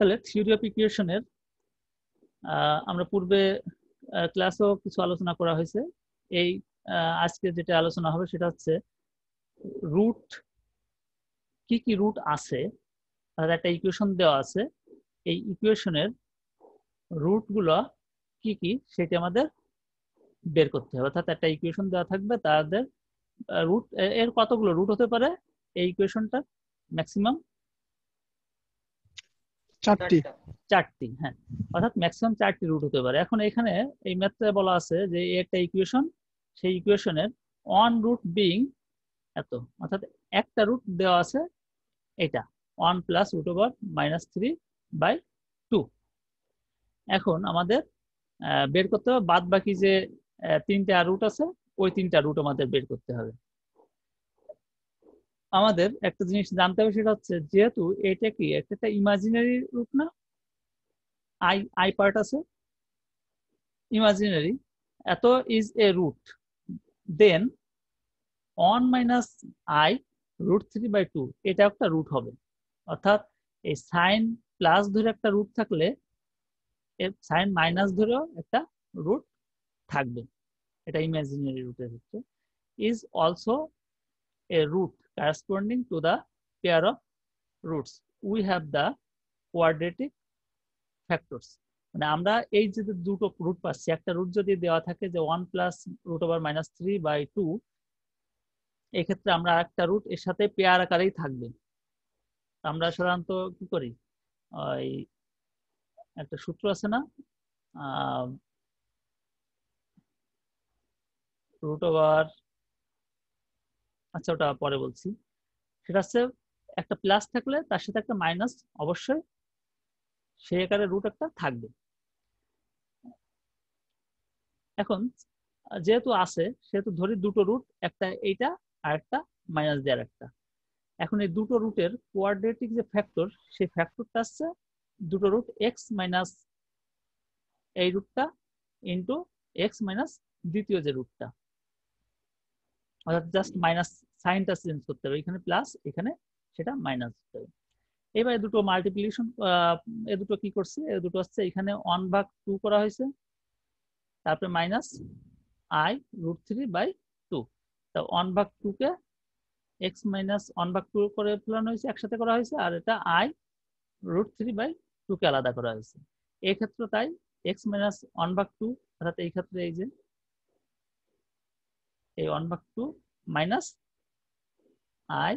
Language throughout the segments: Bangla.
তাহলে থিওরি অফ ইকুয়েশনের আমরা পূর্বে ক্লাসেও কিছু আলোচনা করা হয়েছে। এই আজকে যেটা আলোচনা হবে সেটা হচ্ছে রুট কি কি রুট আছে? তাহলে একটা ইকুয়েশন দেওয়া আছে। এই ইকুয়েশনের রুটগুলো কি কি সেটা আমাদের বের করতে হবে। অর্থাৎ একটা ইকুয়েশন দেওয়া থাকবে, তাদের রুট এর কতগুলো রুট হতে পারে? এই ইকুয়েশনটা ম্যাক্সিমাম চারটি। চারটি। হ্যাঁ। অর্থাৎ ম্যাক্সিমাম চারটি রুট হতে পারে। এখন এখানে এই ম্যাথে বলা আছে যে একটা ইকুয়েশন সেই ইকুয়েশনের ওয়ান রুট বিং এত। অর্থাৎ একটা রুট দেওয়া আছে এটা। One plus root over minus three by two এখন আমাদের বের করতে হবে। বাদ বাকি যে তিনটা রুট আছে, ওই তিনটা রুট আমাদের বের করতে হবে। আমাদের একটা জিনিস জানতে হবে, সেটা হচ্ছে যেহেতু এটা কি একটা ইমাজিনারি রুট না? আই আই পার্ট আছে। ইমাজিনারি এত is a root then one minus i root three by two এটা একটা রুট হবে। অর্থাৎ এই সাইন প্লাস ধরে একটা রুট থাকলে সাইন মাইনাস ধরেও একটা রুট থাকবে। এটা ইমাজিনারি রুটের ক্ষেত্রে। Is also a root corresponding to the pair of roots. We have the quadratic factors. মানে আমরা এই যে দুটো রুট পাচ্ছি, একটা রুট যদি দেওয়া থাকে যে one plus root over minus three by two এক্ষেত্রে আমরা একটা রুট এর সাথে পেয়ার আকারেই থাকবে। আমরা সাধারণত কি করি? ওই একটা সূত্র আছে না? রুট ওভার আচ্ছা ওটা পরে বলছি। সেটা হচ্ছে একটা প্লাস থাকলে তার সাথে একটা মাইনাস অবশ্যই সেই আকারে রুট একটা থাকবে। এখন, যেহেতু আছে, সেহেতু ধরি দুটো রুট একটা এইটা আর একটা মাইনাস দেওয়ার একটা। এখন এই দুটো রুটের কোয়াড্রেটিক যে ফ্যাক্টর সেই ফ্যাক্টরটা আসছে দুটো রুট এক্স মাইনাস এই রুটটা ইন্টু এক্স মাইনাস দ্বিতীয় যে রুটটা অর্থাৎ জাস্ট মাইনাস সাইনটা চেঞ্জ করতে হবে। এখানে প্লাস এখানে সেটা মাইনাস করতে হবে। এবার দুটো মাল্টিপ্লিকেশন এ দুটো কি করছে? এ দুটো হচ্ছে এখানে ওয়ান ভাগ টু করা হয়েছে। তারপরে minus i root three by two তা ওয়ান ভাগ টু কে এক্স মাইনাস ওয়ান ভাগ টু করে ফেলানো হয়েছে, একসাথে করা হয়েছে। আর এটা i root three by two কে আলাদা করা হয়েছে। এই ক্ষেত্রে তাই এক্স মাইনাস ওয়ান ভাগ টু অর্থাৎ এই ক্ষেত্রে এই যে এই ওয়ান ভাগ two minus i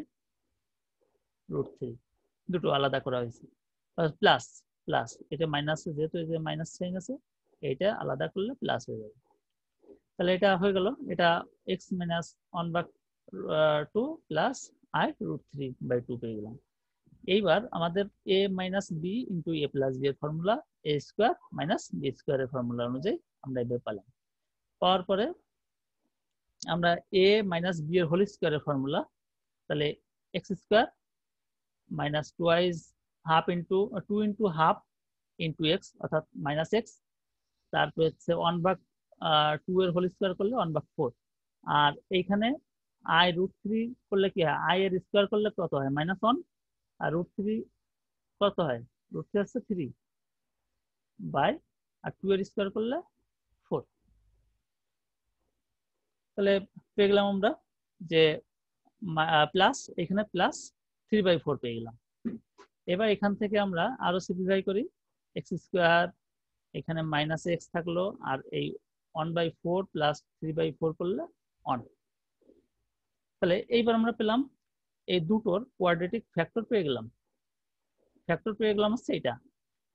root three দুটো আলাদা করা হয়েছে। প্লাস প্লাস এটা মাইনাস যেহেতু এই যে মাইনাস সাইন আছে, এইটা আলাদা করলে প্লাস হয়ে যাবে। তাহলে এটা হয়ে গেল। এটা এক্স মাইনাস ওয়ান ভাগ two plus i root three by two পেয়ে গেলাম। এইবার আমাদের a minus b into a plus b এর formula a square minus b স্কোয়ারের ফর্মুলা অনুযায়ী আমরা এভাবে পেলাম। পাওয়ার পরে আমরা এ মাইনাস বি এর হোল স্কোয়ারের ফর্মুলা তাহলে x square minus twice half into two into half into x অর্থাৎ মাইনাস এক্স তারপরে হচ্ছে ওয়ান বাক টু এর হোল স্কোয়ার করলে ওয়ান বাক ফোর আর এইখানে আই রুট থ্রি করলে কি হয়? আই এর স্কোয়ার করলে কত হয়? মাইনাস ওয়ান আর রুট থ্রি কত হয়? রুট থ্রি হচ্ছে থ্রি বাই আর টু এর স্কোয়ার করলে ফোর তাহলে পেয়ে গেলাম আমরা যে প্লাস এখানে প্লাস থ্রি বাই ফোর পেয়ে গেলাম। এবার এখান থেকে আমরা আরও সিম্পলিফাই করি। এক্স স্কোয়ার এখানে মাইনাস এক্স থাকল আর এই one by four plus three by four করলে ওয়ান তাহলে এইবার আমরা পেলাম এই দুটোর কোয়াড্রেটিক ফ্যাক্টর পেয়ে গেলাম। ফ্যাক্টর পেয়ে গেলাম হচ্ছে এটা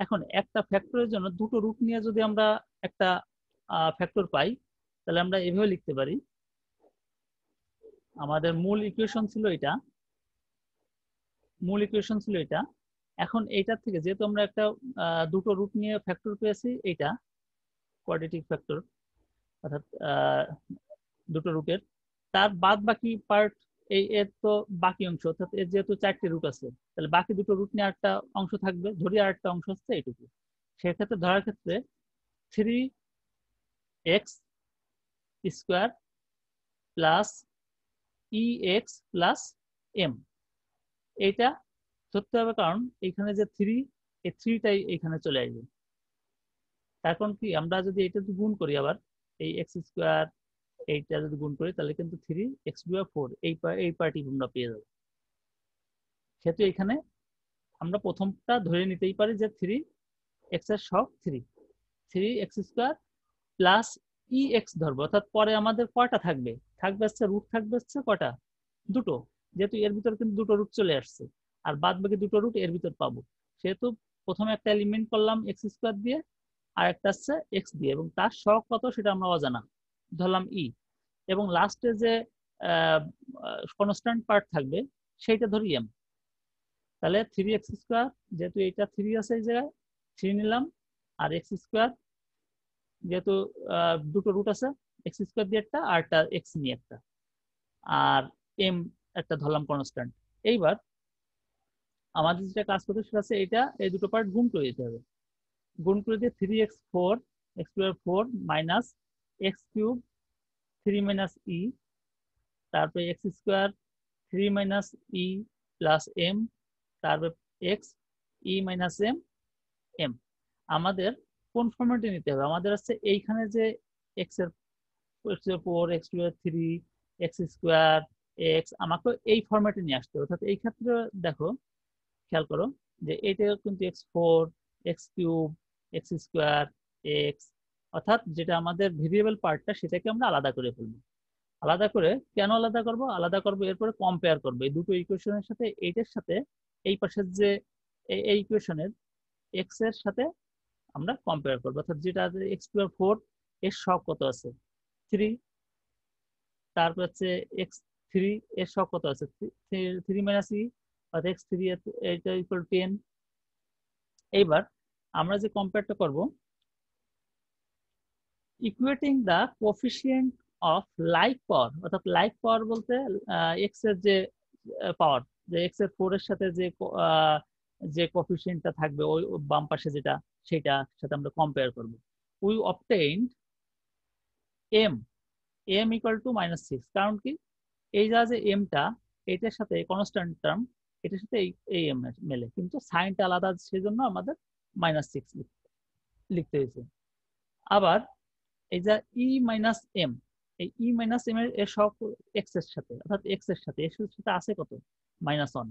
এখন একটা ফ্যাক্টরের জন্য দুটো রুট নিয়ে যদি আমরা একটা ফ্যাক্টর পাই তাহলে আমরা এভাবে লিখতে পারি। আমাদের মূল ইকুয়েশন ছিল এটা। মূল ইকুয়েশন ছিল এটা। এখন এইটার থেকে যেহেতু আমরা একটা দুটো রুট নিয়ে ফ্যাক্টর পেয়েছি, এইটা কোয়াড্রেটিক ফ্যাক্টর অর্থাৎ দুটো রুটের তার বাদ বাকি পার্ট এই, এর তো বাকি অংশ, অর্থাৎ এর যেহেতু চারটি রুট আছে, তাহলে বাকি দুটো রুট নিয়ে একটা অংশ থাকবে, ধরি আর একটা অংশ হচ্ছে এইটুকু। সেক্ষেত্রে ধরার ক্ষেত্রে three x square plus e x plus m এইটা ধরতে হবে কারণ এখানে যে থ্রি এই থ্রিটাই এখানে চলে আসবে। এখন কি আমরা যদি এটা গুণ করি আবার, এই এক্স স্কোয়ার এইটা যদি গুণ করি, তাহলে কিন্তু থ্রি এক্স টু ফোর এই এই পার্টি আমরা পেয়ে যাব। সেহেতু এখানে আমরা প্রথমটা ধরে নিতেই পারি যে থ্রি এক্সের সব three three x square plus e x ধরবো, অর্থাৎ পরে আমাদের কয়টা থাকবে? থাকবে হচ্ছে রুট থাকবে হচ্ছে কটা? দুটো। যেহেতু এর ভিতর কিন্তু দুটো রুট চলে আসছে। আর বাদ বাকি দুটো রুট এর ভিতর পাবো। সেহেতু প্রথমে একটা এলিমেন্ট করলাম এক্স স্কোয়ার দিয়ে, আর একটা হচ্ছে এক্স দিয়ে, এবং তার শখ কত সেটা আমরা অজানা। ধরলাম ই e। এবং লাস্টে যে কনস্ট্যান্ট পার্ট থাকবে, সেইটা ধরি এম তাহলে থ্রি এক্স স্কোয়ার যেহেতু এটা থ্রি আছে এই জায়গায় থ্রি নিলাম। আর এক্স স্কোয়ার যেহেতু দুটো রুট আছে এক্স স্কোয়ার দিয়ে একটা আর একটা এক্স নিয়ে একটা। আর এম একটা ধরলাম কনস্ট্যান্ট এইবার আমাদের যেটা কাজ করতে সেটা আছে এটা এই দুটো পার্ট গুণ করে দিতে হবে। গুণ করে দিয়ে three x four x square four minus x cube three minus e তারপরে x square three minus e plus m তারপর x e minus m m আমাদের কোন ফর্মেটে নিতে হবে? আমাদের আছে এইখানে যে এক্সের four x two three x square x আমাকে এই ফর্মেটে নিয়ে আসতে হবে। অর্থাৎ এই ক্ষেত্রে দেখো, খেয়াল করো যে এটা কিন্তু x four x cube x square x অর্থাৎ যেটা আমাদের ভেরিয়েবল পার্টটা সেটাকে আমরা আলাদা করে ফেলব। আলাদা করে কেন আলাদা করব? আলাদা করব এরপরে কম্পেয়ার করব। এই দুটো ইকুয়েশনের সাথে, এইটার সাথে, এই পাশের যে এই ইকুয়েশনের এক্সের সাথে আমরা কম্পেয়ার করব। অর্থাৎ যেটা এক্স টু ফোর, এর সব কত আছে? থ্রি তারপর হচ্ছে এক্স থ্রি এর সব কত আছে? থ্রি মাইনাস ই অর্থাৎ এক্স থ্রি এটা ইকুয়াল টেন এইবার আমরা যে কম্পেয়ারটা করব equating the coefficient of like power অর্থাৎ লাইক পাওয়ার বলতে এক্সের যে পাওয়ার যে এক্সের ফোর এর সাথে যে যে কোফিসিয়েন্টটা থাকবে, ওই বাম পাশে যেটা সেটা সাথে আমরা কম্পেয়ার করব। We obtained m m equal to minus six কারণ কি? এই যা, যে এমটা এটার সাথে কনস্ট্যান্ট টার্ম এটার সাথে এই এম মেলে। কিন্তু সাইনটা আলাদা, সেজন্য আমাদের মাইনাস সিক্স লিখতে হয়েছে। আবার এই যা ই মাইনাস এম এই ই মাইনাস এম এর সব এক্সের সাথে, অর্থাৎ এক্সের সাথে এর সাথে আছে কত? মাইনাস ওয়ান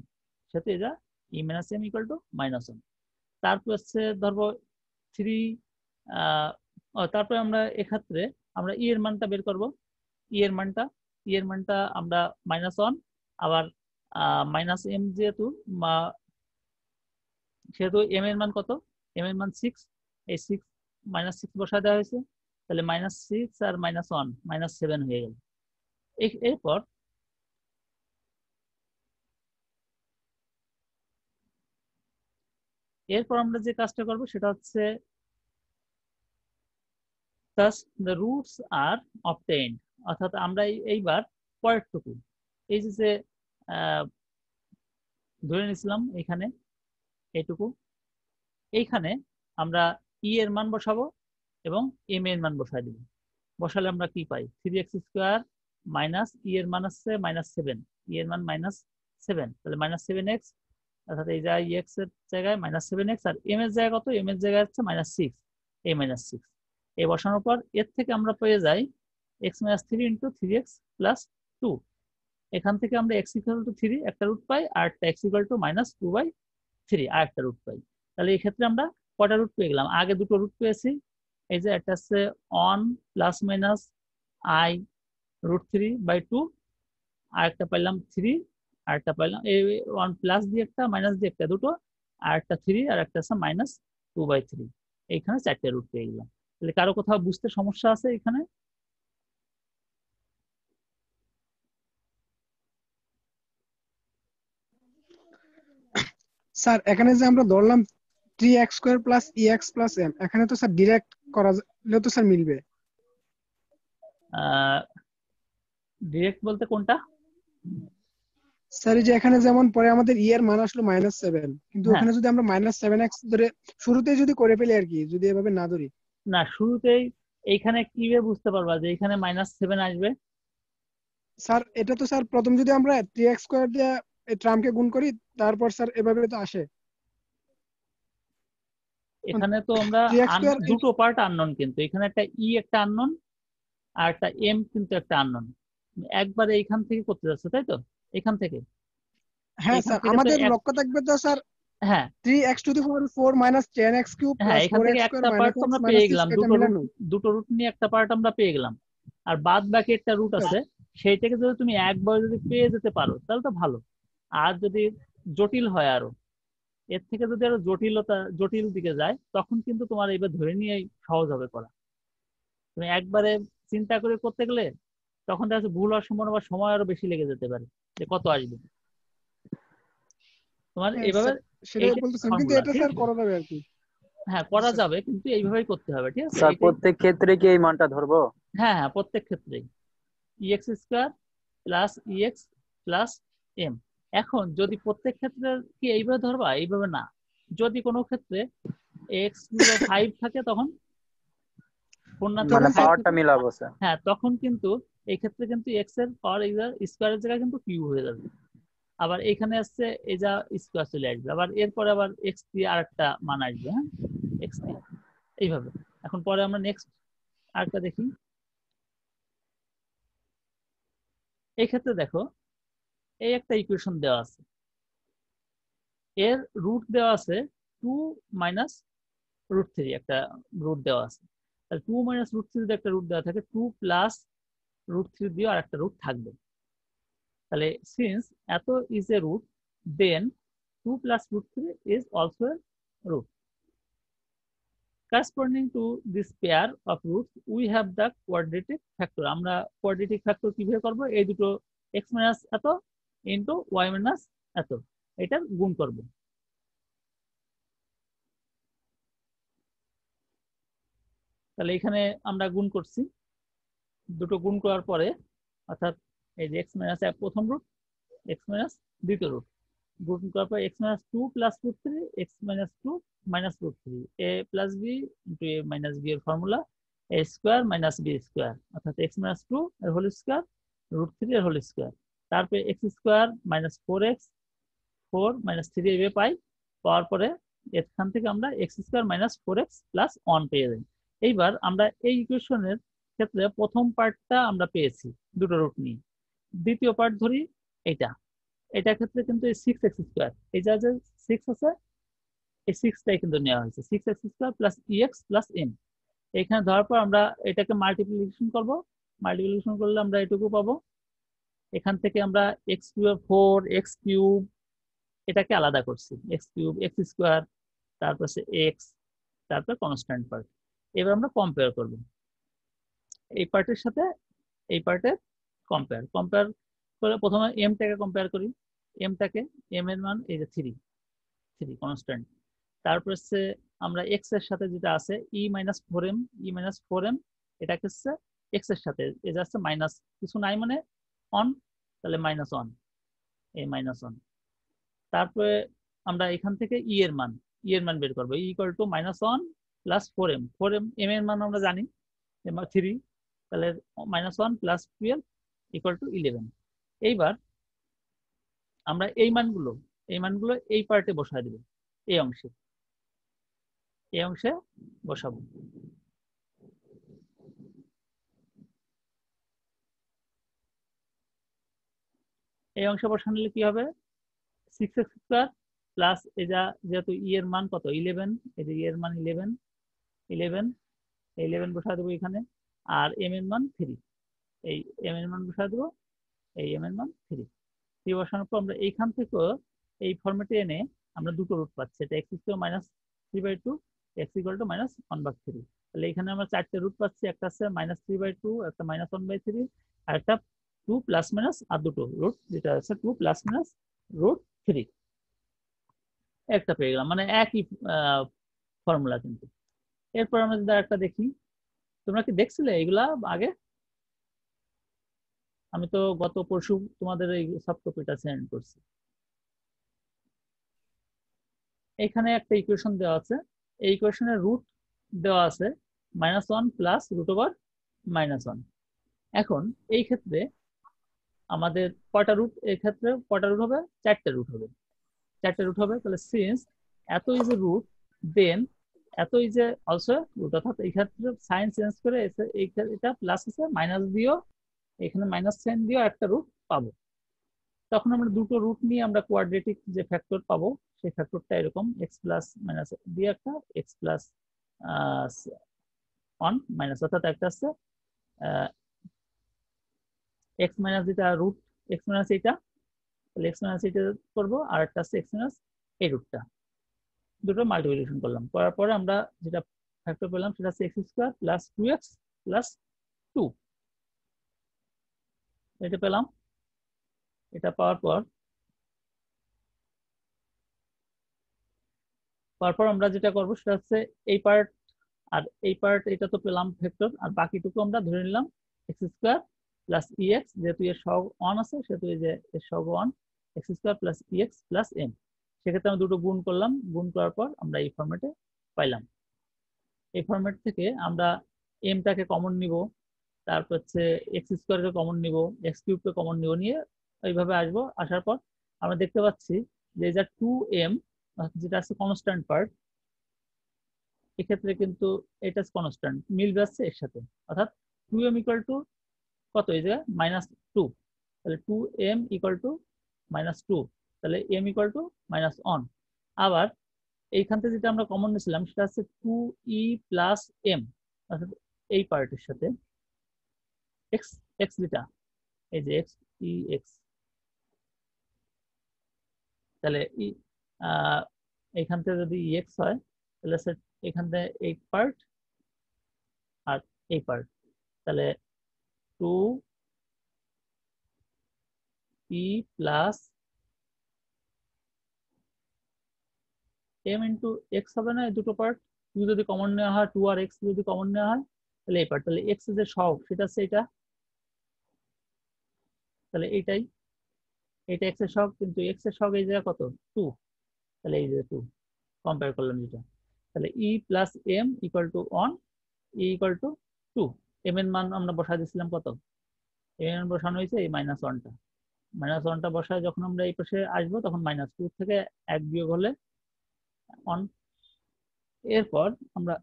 সাথে এটা e minus m equal to minus one তারপর হচ্ছে ধরবো থ্রি তারপরে আমরা এক্ষেত্রে আমরা ই e এর মানটা বের করব। ই e এর মানটা ই e এর মানটা আমরা মাইনাস ওয়ান আবার মাইনাস এম যেহেতু সেহেতু এম এর মান কত? এম এর মান সিক্স এই সিক্স মাইনাস সিক্স বসা দেওয়া হয়েছে। তাহলে মাইনাস সিক্স আর মাইনাস ওয়ান মাইনাস সেভেন হয়ে গেল। এরপর এরপর আমরা যে কাজটা করব সেটা হচ্ছে thus the roots are obtained. অর্থাৎ আমরা এইবার পরেরটুকু, এই যে ধরে নিছিলাম এখানে এইটুকু এইখানে আমরা ই e এর মান বসাবো এবং এম এর মান বসাই দিব। বসালে আমরা কি পাই? Three x square minus e এর মান আসছে মাইনাস সেভেন ই এর মান মাইনাস সেভেন তাহলে মাইনাস সেভেন এক্স অর্থাৎ এই জায়গায় এক্সের জায়গায় মাইনাস সেভেন এক্স আর এম এর জায়গায় কত? এম এর জায়গায় হচ্ছে মাইনাস সিক্স এ মাইনাস সিক্স এই বসানোর পর এর থেকে আমরা পেয়ে যাই x minus three into three x plus two এখান থেকে আমরা এক্স ইকুয়াল টু থ্রি একটা রুট পাই আর একটা x equal to minus two by three আর একটা রুট পাই। তাহলে এই ক্ষেত্রে আমরা কটা রুট পেয়ে গেলাম? আগে দুটো রুট পেয়েছি। এই যে একটা হচ্ছে one plus minus i root three by two আর একটা পাইলাম থ্রি আর একটা পাইলাম। এই ওয়ান প্লাস দিয়ে একটা মাইনাস দিয়ে একটা দুটো আর একটা থ্রি আর একটা আছে মাইনাস টু বাই থ্রি এইখানে চারটে রুট পেয়ে গেলাম। তাহলে কারও কোথাও বুঝতে সমস্যা আছে এখানে? স্যার এখানে যে আমরা ধরলাম three x square plus e x plus m এখানে তো স্যার ডিরেক্ট করা তো স্যার মিলবে। ডিরেক্ট বলতে কোনটা? স্যার যে এখানে যেমন পরে আমাদের ই e মান আসলো মাইনাস সেভেন কিন্তু হ্যাঁ। ওখানে যদি আমরা মাইনাস সেভেন এক্স ধরে শুরুতেই যদি করে ফেলি আর কি যদি এভাবে না ধরি। না শুরুতেই এইখানে কীভাবে বুঝতে পারবা যে এখানে মাইনাস সেভেন আসবে? স্যার এটা তো স্যার প্রথম যদি আমরা থ্রি এক্স স্কোয়ার দিয়ে এই ট্রামকে গুণ করি তারপর স্যার এভাবে তো আসে। এখানে তো আমরা 3x আন- square দুটো পার্ট আননোন কিন্তু। এখানে একটা ই একটা আননোন আর একটা এম কিন্তু একটা আননোন একবারে এইখান থেকে করতে যাচ্ছে তাই তো? এখান থেকে। হ্যাঁ স্যার আমাদের লক্ষ্য থাকবে তো স্যার হ্যাঁ। 3x টু দি পাওয়ার 4 মাইনাস 10x কিউব হ্যাঁ প্লাস এখান 4x থেকে একটা পার্ট আমরা পেয়ে গেলাম দুটো রুট দুটো রুট নিয়ে একটা পার্ট আমরা পেয়ে গেলাম। আর বাদ বাকি একটা রুট আছে সেইটাকে যদি তুমি একবার যদি পেয়ে যেতে পারো তাহলে তো ভালো। আর যদি জটিল হয় আরও এর থেকে যদি আরও জটিলতা জটিল দিকে যায় তখন কিন্তু তোমার এবার ধরে নিয়ে সহজ হবে করা। তুমি একবারে চিন্তা করে করতে গেলে তখন দেখা যাচ্ছে ভুল হওয়ার সম্ভাবনা বা সময় আরও বেশি লেগে যেতে পারে যে কত আসবে। তোমার হ্যাঁ, এইভাবে সেটাই এইটা বলতেছিলাম কিন্তু formula, এটা ঠিক স্যার আছে? করা যাবে আর কি। হ্যাঁ করা। যাবে কিন্তু এইভাবেই করতে হবে ঠিক আছে? প্রত্যেক ক্ষেত্রে কি এই মানটা ধরবো? হ্যাঁ হ্যাঁ প্রত্যেক ক্ষেত্রেই। E x square plus e x plus m এখন যদি প্রত্যেক ক্ষেত্রে কি এইভাবে ধরবা? এইভাবে না। যদি কোনো ক্ষেত্রে এক্স ফাইভ থাকে তখন পূর্ণাঙ্গ মানে পাওয়ারটা থাকে, মিলাবো হ্যাঁ তখন কিন্তু এই ক্ষেত্রে কিন্তু এক্সের পাওয়ার স্কোয়ারের জায়গায় কিন্তু কিউ হয়ে যাবে। আবার এখানে আসছে এই যা স্কোয়ার চলে আসবে। আবার এরপরে আবার এক্স দিয়ে আরেকটা মান আসবে হ্যাঁ? এক্স দিয়ে। এইভাবে। এখন পরে আমরা নেক্সট আরেকটা দেখি। এই ক্ষেত্রে দেখো, এই একটা ইকুয়েশন দেওয়া আছে। এর রুট দেওয়া আছে টু মাইনাস রুট থ্রি একটা রুট দেওয়া আছে। তাহলে টু মাইনাস রুট থ্রি একটা রুট দেওয়া থাকে টু প্লাস রুট থ্রি দিয়ে আর একটা রুট থাকবে। তাহলে সিন্স এত is a root then two plus root three is also a root. Corresponding to this pair of roots, we have the quadratic factor. আমরা quadratic factor কীভাবে করব? এই দুটো x minus এত ইনটু y minus এত। এটা গুণ করব। তাহলে এখানে আমরা গুণ করছি। দুটো গুণ করার পরে, অর্থাৎ এই যে x minus এক প্রথম রুট এক্স মাইনাস দ্বিতীয় রুট গুণ করার পর x minus two plus root three x minus two minus root three a plus b into a minus b এর formula a square minus b square অর্থাৎ এক্স মাইনাস টু এর হোল স্কোয়ার রুট থ্রি এর হোল স্কোয়ার তারপরে x square minus four x four minus three এভাবে পাই, পাওয়ার পরে এখান থেকে আমরা x square minus four x plus one পেয়ে যাই। এইবার আমরা এই ইকুয়েশনের ক্ষেত্রে প্রথম পার্টটা আমরা পেয়েছি দুটো রুট নিয়ে। দ্বিতীয় পার্ট ধরি এটা এটার ক্ষেত্রে কিন্তু এই সিক্স এক্স স্কোয়ার এই যা যে সিক্স আছে, এই সিক্সটাই কিন্তু নেওয়া হয়েছে। Six x square plus e x plus m এখানে ধরার পর আমরা এটাকে মাল্টিপ্লিকেশন করব। মাল্টিপ্লিকেশন করলে আমরা এটুকু পাবো। এখান থেকে আমরা x cube four x cube এটাকে আলাদা করছি। এক্স কিউব এক্স স্কোয়ার তারপর সে এক্স তারপর কনস্ট্যান্ট পার্ট এবার আমরা কম্পেয়ার করব। এই পার্টের সাথে এই পার্টের কম্পেয়ার কম্পেয়ার করে প্রথমে এমটাকে কম্পেয়ার করি। এমটাকে এম এর মান এই যে থ্রি থ্রি কনস্ট্যান্ট তারপর হচ্ছে আমরা এক্সের সাথে যেটা আছে e minus four m e minus four m এটাকে হচ্ছে এক্সের সাথে এ যাচ্ছে মাইনাস কিছু নাই মানে অন তাহলে মাইনাস ওয়ান এই মাইনাস ওয়ান তারপরে আমরা এখান থেকে ই এর মান ই এর মান বের করব। E equal to minus one plus four m four m m এর মান আমরা জানি থ্রি তাহলে minus one plus twelve equal to eleven এইবার আমরা এই মানগুলো এই মানগুলো এই পার্টে বসায় দেব, এই অংশে। এই অংশে বসাবো। এই অংশে বসালে কি হবে? সিক্স এক্স স্কোয়ার প্লাস যা, যেহেতু ই এর মান কত? ইলেভেন এই যে ই এর মান ইলেভেন ইলেভেন ইলেভেন বসায় দেবো এখানে। আর এম এর মান থ্রি এই এম এর মান বসায় দেবো, এই এম এর মান থ্রি থ্রি বসানোর পর আমরা এইখান থেকে এই ফর্মেটে এনে আমরা দুটো রুট পাচ্ছি। এটা x square minus three by two x equal to minus one by three তাহলে এখানে আমরা চারটে রুট পাচ্ছি, একটা আছে মাইনাস থ্রি বাই টু একটা মাইনাস ওয়ান বাই থ্রি আর একটা টু প্লাস মাইনাস আর দুটো রুট যেটা আছে two plus minus root three একটা পেয়ে গেলাম মানে একই ফর্মুলা কিন্তু। এরপর আমরা যদি একটা দেখি তোমরা কি দেখছিলে এগুলা আগে? আমি তো গত পরশু তোমাদের এই সফট কপিটা সেন্ড করছি। এখানে একটা ইকুয়েশন দেওয়া আছে। এই ইকুয়েশনের রুট দেওয়া আছে minus one plus root over minus one এখন এই ক্ষেত্রে আমাদের কটা রুট এই ক্ষেত্রে কটা রুট হবে? চারটে রুট হবে। চারটে রুট হবে, তাহলে সিন্স এত ইজ রুট দেন এতই যে অলসো রুট অর্থাৎ এই ক্ষেত্রে সাইন চেঞ্জ করে এটা প্লাস আছে মাইনাস দিয়েও, এখানে মাইনাস সাইন দিয়েও একটা রুট পাবো। তখন আমরা দুটো রুট নিয়ে আমরা কোয়াড্রেটিক যে ফ্যাক্টর পাবো, সেই ফ্যাক্টরটা এরকম এক্স প্লাস মাইনাস দিয়ে একটা এক্স প্লাস ওয়ান মাইনাস অর্থাৎ একটা আছে এক্স মাইনাস যেটা রুট এক্স মাইনাস এইটা, তাহলে এক্স মাইনাস এইটা করব, আর একটা আছে এক্স মাইনাস এই রুটটা দুটো মাল্টিপ্লিকেশন করলাম। করার পরে আমরা যেটা ফ্যাক্টর পেলাম সেটা হচ্ছে x square plus two x plus two এটা পেলাম। এটা পাওয়ার পর তারপর আমরা যেটা করব সেটা হচ্ছে এই পার্ট আর এই পার্ট এটা তো পেলাম ভেক্টর আর বাকিটুকু আমরা ধরে নিলাম এক্স স্কোয়ার প্লাস ইএক্স যেহেতু এর সহগ ওয়ান আছে, সেহেতু এই যে এর সহগ one x square plus e x plus m সেক্ষেত্রে আমি দুটো গুণ করলাম। গুণ করার পর আমরা এই ফর্মেটে পাইলাম। এই ফর্মেট থেকে আমরা এমটাকে কমন নিব, তারপর হচ্ছে এক্স স্কোয়ারকে কমন নিব এক্স কিউবকে কমন নিব নিয়ে এইভাবে আসব। আসার পর আমরা দেখতে পাচ্ছি যে যা টু এম যেটা আছে কনস্ট্যান্ট পার্ট এক্ষেত্রে কিন্তু এটা কনস্ট্যান্ট মিলবে আসছে এর সাথে। অর্থাৎ টু এম ইকুয়াল টু কত? এই জায়গায় মাইনাস টু তাহলে two m equal to minus two তাহলে m equal to minus one আবার এইখান থেকে যেটা আমরা কমন নিয়েছিলাম, সেটা হচ্ছে টু ই প্লাস এম অর্থাৎ এই পার্টের সাথে এক্স এক্স যেটা এই যে এক্স ই এক্স তাহলে ই এইখান থেকে যদি এক্স হয়, তাহলে সে এখান থেকে এই পার্ট আর এই পার্ট তাহলে two e plus m into x হবে না দুটো পার্ট টু যদি কমন নেওয়া হয় টু আর এক্স যদি কমন নেওয়া হয়, তাহলে এই পার্ট তাহলে এক্স যে সহগ, সেটা হচ্ছে এটা। তাহলে এইটাই এটা এক্সের সহগ, কিন্তু এক্সের সহগ এই জায়গা কত? টু তাহলে এই যে টু কম্পেয়ার করলাম যেটা। তাহলে e plus m equal to one e equal to two m এর মান আমরা বসা দিয়েছিলাম কত? এম এর বসানো হয়েছে এই মাইনাস ওয়ানটা মাইনাস ওয়ানটা বসায় যখন আমরা এই পাশে আসব, তখন মাইনাস টু থেকে এক বিয়োগ হলে অন এরপর আমরা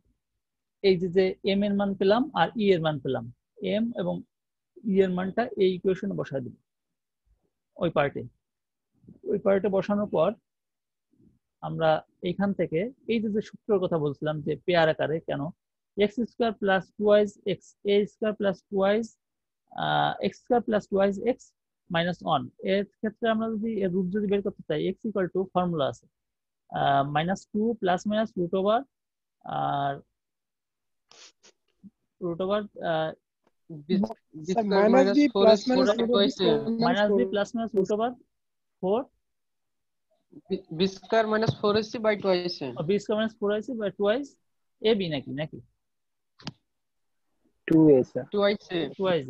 এই যে এম এর মান পেলাম আর ই এর মান পেলাম। এম এবং ই এর মানটা এই ইকুয়েশনে বসায় দিব, ওই পার্টে ওই পার্টে বসানোর পর আমরা এইখান থেকে এই যে সূত্রের কথা বলছিলাম যে পেয়ার আকারে কেন x square plus twice x এ square plus twice x square plus twice x minus ওয়ানের ক্ষেত্রে আমরা যদি, এর রুট যদি বের করতে চাই এক্স ইকুয়াল টু ফর্মুলা আছে। Minus two plus minus root over R root over minus B plus minus root over four B square minus four AC by twice B square minus four AC by twice A B নাকি নাকি? Two A sir twice twice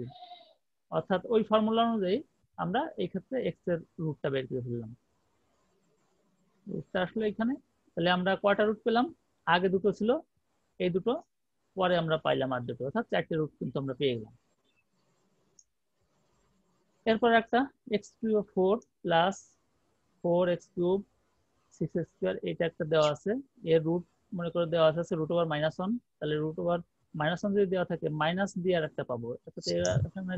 অর্থাৎ ওই ফর্মুলা অনুযায়ী আমরা এই ক্ষেত্রে এক্সের রুটটা বের করে ফেললাম। রুটটা আসলো এখানে। তাহলে আমরা কয়টা রুট পেলাম? আগে দুটো ছিল, এই দুটো, পরে আমরা পাইলাম আর দুটো। অর্থাৎ চারটে রুট কিন্তু আমরা পেয়ে গেলাম। এরপর একটা x cube four plus four x cube six x square এটা একটা দেওয়া আছে। এর রুট মনে করে দেওয়া আছে রুট ওভার মাইনাস ওয়ান তাহলে রুট ওভার মাইনাস ওয়ান যদি দেওয়া থাকে মাইনাস দিয়ে আর একটা পাবো।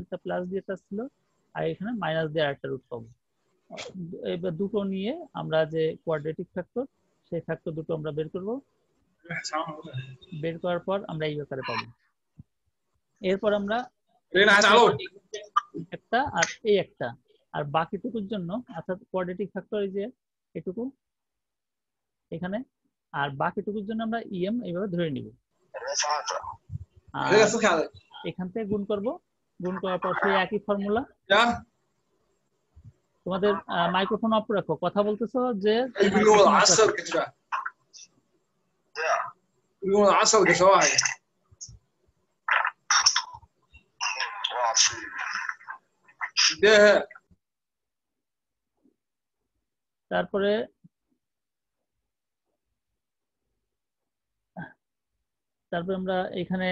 একটা প্লাস দিয়ে একটা ছিল, আর এখানে মাইনাস দিয়ে আর একটা রুট পাবো। এবার দুটো নিয়ে আমরা যে কোয়াড্রেটিক ফ্যাক্টর সেই ফ্যাক্টর দুটো আমরা বের করব। বের করার পর আমরা এই আকারে পাবো। এরপর আমরা একটা আর এই একটা। আর বাকিটুকুর জন্য অর্থাৎ কোয়াড্রেটিক ফ্যাক্টর এই যে এটুকু এখানে আর বাকিটুকুর জন্য আমরা ইএম এইভাবে ধরে নিব। এখান থেকে গুণ করব। গুণ করার পর সেই একই ফর্মুলা তোমাদের মাইক্রোফোন অফ রাখো কথা বলতেছো যে يقولون العصر كده يقولون العصر ده شواهد ده তারপরে তারপরে আমরা এখানে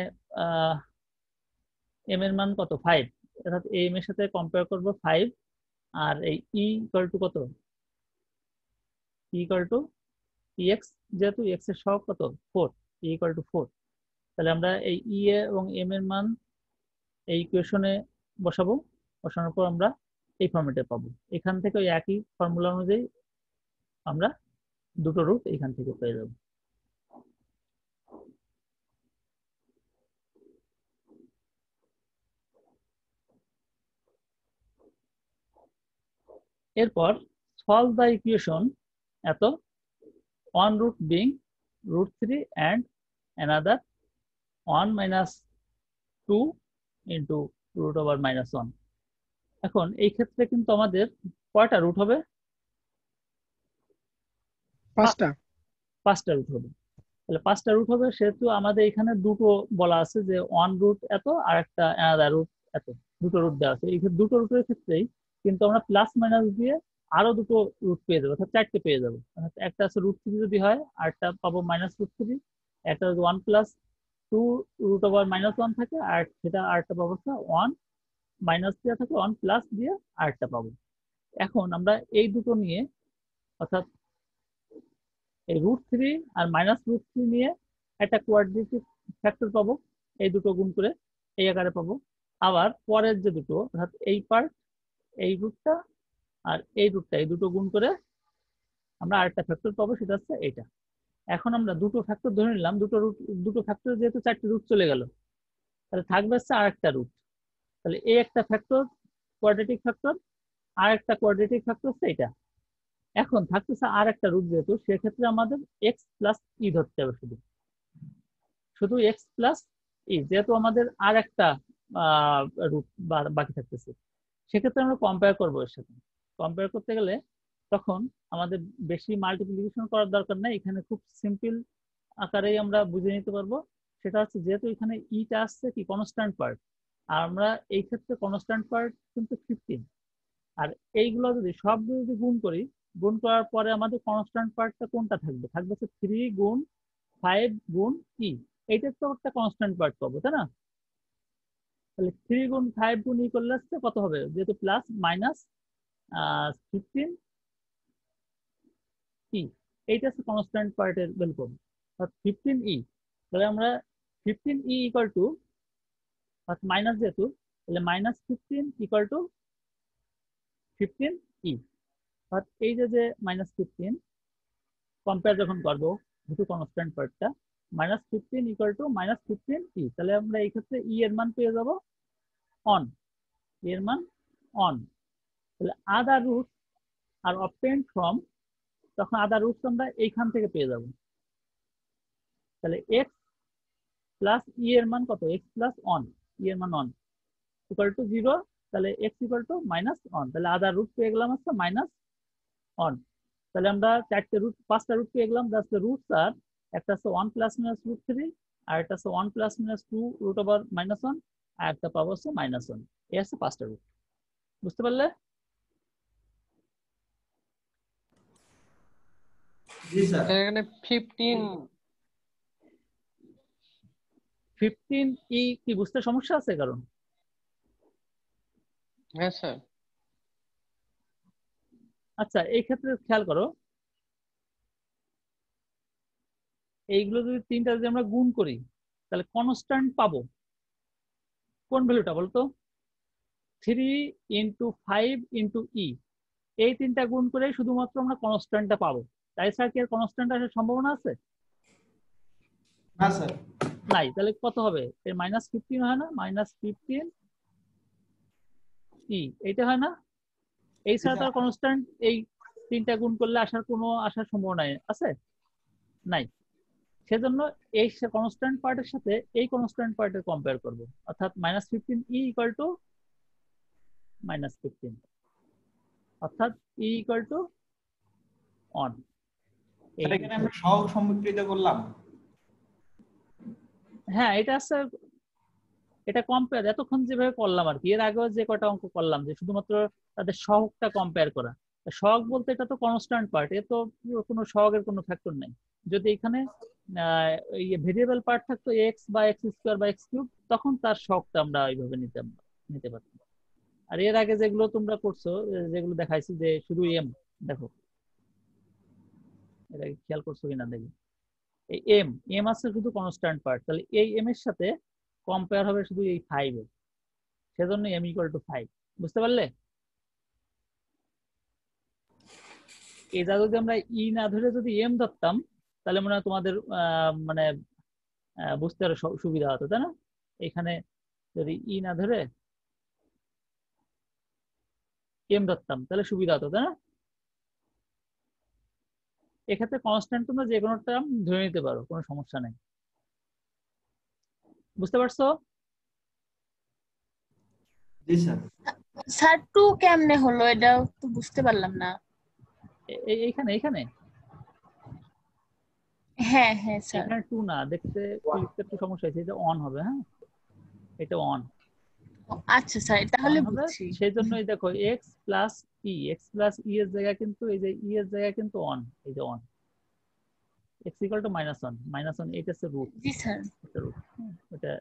এম এর মান কত ফাইভ অর্থাৎ এম এর সাথে কম্পেয়ার করব ফাইভ আর এই ই ইকুয়াল টু কত? ই ইকুয়াল টু এক্স যেহেতু এক্সের সহগ কত? Four e equal to four তাহলে আমরা এই ই এ এবং এম এর মান এই ইকুয়েশনে বসাবো। বসানোর পর আমরা এই ফর্মেটে পাবো। এখান থেকে ওই একই ফর্মুলা অনুযায়ী আমরা দুটো রুট এখান থেকে পেয়ে যাব। এরপর সলভ দ্য ইকুয়েশন এত one root being root three and another one minus two into root over minus one এখন এই ক্ষেত্রে কিন্তু আমাদের কয়টা রুট হবে? পাঁচটা। পাঁচটা রুট হবে। তাহলে পাঁচটা রুট হবে সেহেতু আমাদের এখানে দুটো বলা আছে যে ওয়ান রুট এত আর একটা অ্যানাদার রুট এত। দুটো রুট দেওয়া আছে। এই দুটো রুটের ক্ষেত্রেই কিন্তু আমরা প্লাস মাইনাস দিয়ে আরও দুটো রুট পেয়ে যাব, অর্থাৎ চারটে পেয়ে যাব। অর্থাৎ একটা আছে রুট থ্রি যদি হয় আরটা পাবো মাইনাস রুট থ্রি একটা যদি one plus two root over minus one থাকে, আর সেটা আরেকটা পাবো ওয়ান মাইনাস দেওয়া থাকে ওয়ান প্লাস দিয়ে আরেকটা পাবো। এখন আমরা এই দুটো নিয়ে, অর্থাৎ এই রুট থ্রি আর মাইনাস রুট থ্রি নিয়ে একটা কোয়াড্রেটিক ফ্যাক্টর পাবো, এই দুটো গুণ করে এই আকারে পাবো। আবার পরের যে দুটো, অর্থাৎ এই পার্ট এই রুটটা আর এই রুটটা এই দুটো গুণ করে আমরা আরেকটা ফ্যাক্টর পাবো, সেটা হচ্ছে এইটা এখন আমরা দুটো ফ্যাক্টর ধরে নিলাম, দুটো রুট দুটো ফ্যাক্টর যেহেতু চারটি রুট চলে গেল, তাহলে থাকবে হচ্ছে আরেকটা রুট তাহলে এই একটা ফ্যাক্টর কোয়াড্রেটিক ফ্যাক্টর আর একটা কোয়াড্রেটিক ফ্যাক্টর হচ্ছে এটা। এখন থাকতেছে আর একটা রুট যেহেতু, সেক্ষেত্রে আমাদের এক্স প্লাস ই ধরতে হবে শুধু। শুধু এক্স প্লাস ই যেহেতু আমাদের আর একটা রুট বাকি থাকতেছে। সেক্ষেত্রে আমরা কম্পেয়ার করব এর সাথে। কম্পেয়ার করতে গেলে তখন আমাদের বেশি মাল্টিপ্লিকেশন করার দরকার নেই। এখানে খুব সিম্পল আকারেই আমরা বুঝে নিতে পারব। সেটা হচ্ছে যেহেতু এখানে ইটা আসছে কি কনস্ট্যান্ট পার্ট আর আমরা এই ক্ষেত্রে কনস্ট্যান্ট পার্ট কিন্তু ফিফটিন আর এইগুলো যদি সবগুলো যদি গুণ করি, গুণ করার পরে আমাদের কনস্ট্যান্ট পার্টটা কোনটা থাকবে? থাকবে হচ্ছে থ্রি গুণ ফাইভ গুণ ই এইটার তো একটা কনস্ট্যান্ট পার্ট পাবো, তাই না? তাহলে থ্রি গুণ ফাইভ গুণ ই করলে আসছে কত হবে? যেহেতু প্লাস মাইনাস ফিফটিন ই এইটা হচ্ছে কনস্ট্যান্ট পার্টের ভ্যালু পাবো ফিফটিন ই তাহলে আমরা fifteen e equal to minus যেহেতু, তাহলে minus fifteen equal to fifteen e অর্থাৎ এই যে যে মাইনাস ফিফটিন কম্পেয়ার যখন করব, দুটো কনস্ট্যান্ট পার্টটা minus fifteen equal to minus fifteen e তাহলে আমরা এই ক্ষেত্রে ই এর মান পেয়ে যাব অন এর মান অন তাহলে আদার রুট আর অপটেন ফ্রম তখন আদার রুটস আমরা এইখান থেকে পেয়ে যাব। তাহলে এক্স প্লাস ই এর মান কত? এক্স প্লাস অন ই এর মান অন ইকুয়াল টু জিরো তাহলে x equal to minus one তাহলে আদার রুট পেয়ে গেলাম হচ্ছে মাইনাস অন তাহলে আমরা চারটে রুট পাঁচটা রুট পেয়ে গেলাম দ্যাটস দ্য রুটস আর একটা হচ্ছে one plus minus root three আর একটা হচ্ছে one plus minus two root over minus one আর একটা পাবো হচ্ছে মাইনাস ওয়ান এই হচ্ছে পাঁচটা রুট বুঝতে পারলে? এখানে ফিফটিন ফিফটিন ই কি বুঝতে সমস্যা আছে কারণ হ্যাঁ স্যার। আচ্ছা এই ক্ষেত্রে খেয়াল করো এইগুলো যদি তিনটা যদি আমরা গুণ করি তাহলে কনস্ট্যান্ট পাবো। কোন ভ্যালুটা বলতো? Three into five into e এই তিনটা গুণ করে শুধুমাত্র আমরা কনস্ট্যান্টটা পাবো। তাই স্যার কি আর কনস্ট্যান্ট আসার সম্ভাবনা আছে? না স্যার নাই। তাহলে কত হবে? এর মাইনাস ফিফটিন হয় না? মাইনাস ফিফটিন ই এইটা হয় না? এই ছাড়া তো কনস্ট্যান্ট এই তিনটা গুণ করলে আসার কোনো আসার সম্ভাবনা আছে? নাই। সেজন্য এই কনস্ট্যান্ট পার্টের সাথে এই কনস্ট্যান্ট পার্টের কম্পেয়ার করব। অর্থাৎ minus fifteen e equal to minus fifteen অর্থাৎ ই ইকুয়াল টু অন এখানে আমরা সহগ সম্মিলিত করলাম। হ্যাঁ এটা আছে এটা কম্পেয়ার এতক্ষণ যেভাবে করলাম আর কি এর আগেও যে কটা অঙ্ক করলাম যে শুধুমাত্র তাদের সহগটা কম্পেয়ার করা। সহগ বলতে এটা তো কনস্ট্যান্ট পার্ট এ তো কোনো সহগের কোনো ফ্যাক্টর নেই। যদি এখানে ভেরিয়েবল পার্ট থাকতো এক্স বা এক্স স্কোয়ার বা এক্স কিউব তখন তার সহগটা আমরা ওইভাবে নিতে নিতে পারতাম। আর এর আগে যেগুলো তোমরা করছ, যেগুলো দেখাইছি যে শুধু এম দেখো। এটা খেয়াল করছ কিনা দেখি। এই এম এম আছে শুধু কনস্ট্যান্ট পার্ট তাহলে এই এম এর সাথে কম্পেয়ার হবে শুধু এই ফাইভ এর। সেজন্য এম ইকুয়াল টু ফাইভ বুঝতে পারলে? এটা যদি আমরা ই না ধরে যদি এম ধরতাম তাহলে মনে হয় তোমাদের আহ, মানে আহ, বুঝতে আরও সুবিধা হতো তাই না? এখানে যদি ই না ধরে এম ধরতাম তাহলে সুবিধা হতো তাই না? এক্ষেত্রে কনস্ট্যান্ট তোমরা যে কোনো টার্ম ধরে নিতে পারো কোনো সমস্যা নেই। বুঝতে পারছ? জি স্যার। স্যার টু কেমনে হলো? এটা তো বুঝতে পারলাম না। এইখানে এইখানে হ্যাঁ হ্যাঁ স্যার এখানে টু না দেখতে লিখতে একটু সমস্যা হয়েছে এটা অন হবে হ্যাঁ? এটা অন আচ্ছা স্যার তাহলে বুঝছি। সেই জন্যই দেখো x plus e x plus e এর জায়গায় কিন্তু এই যে ই এর জায়গায় কিন্তু অন এই যে one x equal to minus one minus one এইটা হচ্ছে রুট জি স্যার রুট এটা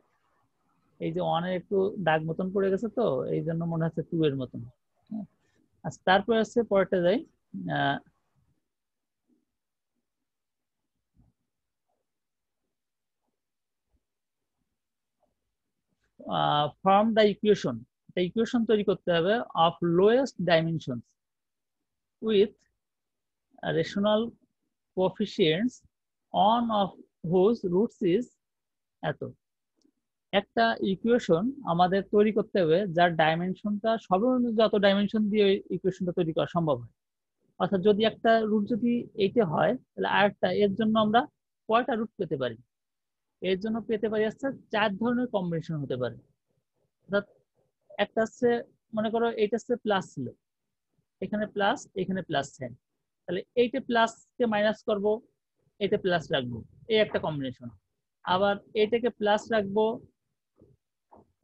এই যে ওয়ানের একটু দাগ মতন পড়ে গেছে তো এই জন্য মনে হচ্ছে টু এর মতন হ্যাঁ। আচ্ছা তারপরে হচ্ছে পরেরটা যাই আহ, ফর্ম দ্য ইকুয়েশন একটা ইকুয়েশন তৈরি করতে হবে of lowest dimensions with rational coefficients one of whose roots is এত। একটা ইকুয়েশন আমাদের তৈরি করতে হবে যার ডাইমেনশনটা সর্বনিম্ন যত ডাইমেনশন দিয়ে ওই ইকুয়েশনটা তৈরি করা সম্ভব হয়। অর্থাৎ যদি একটা রুট যদি এইটা হয়, তাহলে আরেকটা, এর জন্য আমরা কয়টা রুট পেতে পারি? এর জন্য পেতে পারি হচ্ছে চার ধরনের কম্বিনেশন হতে পারে। অর্থাৎ একটা হচ্ছে, মনে করো এইটা হচ্ছে প্লাস ছিল। এখানে প্লাস এখানে প্লাস সাইন তাহলে এইটা প্লাসকে মাইনাস করব এটা প্লাস রাখব। এই একটা কম্বিনেশন আবার এটাকে প্লাস রাখব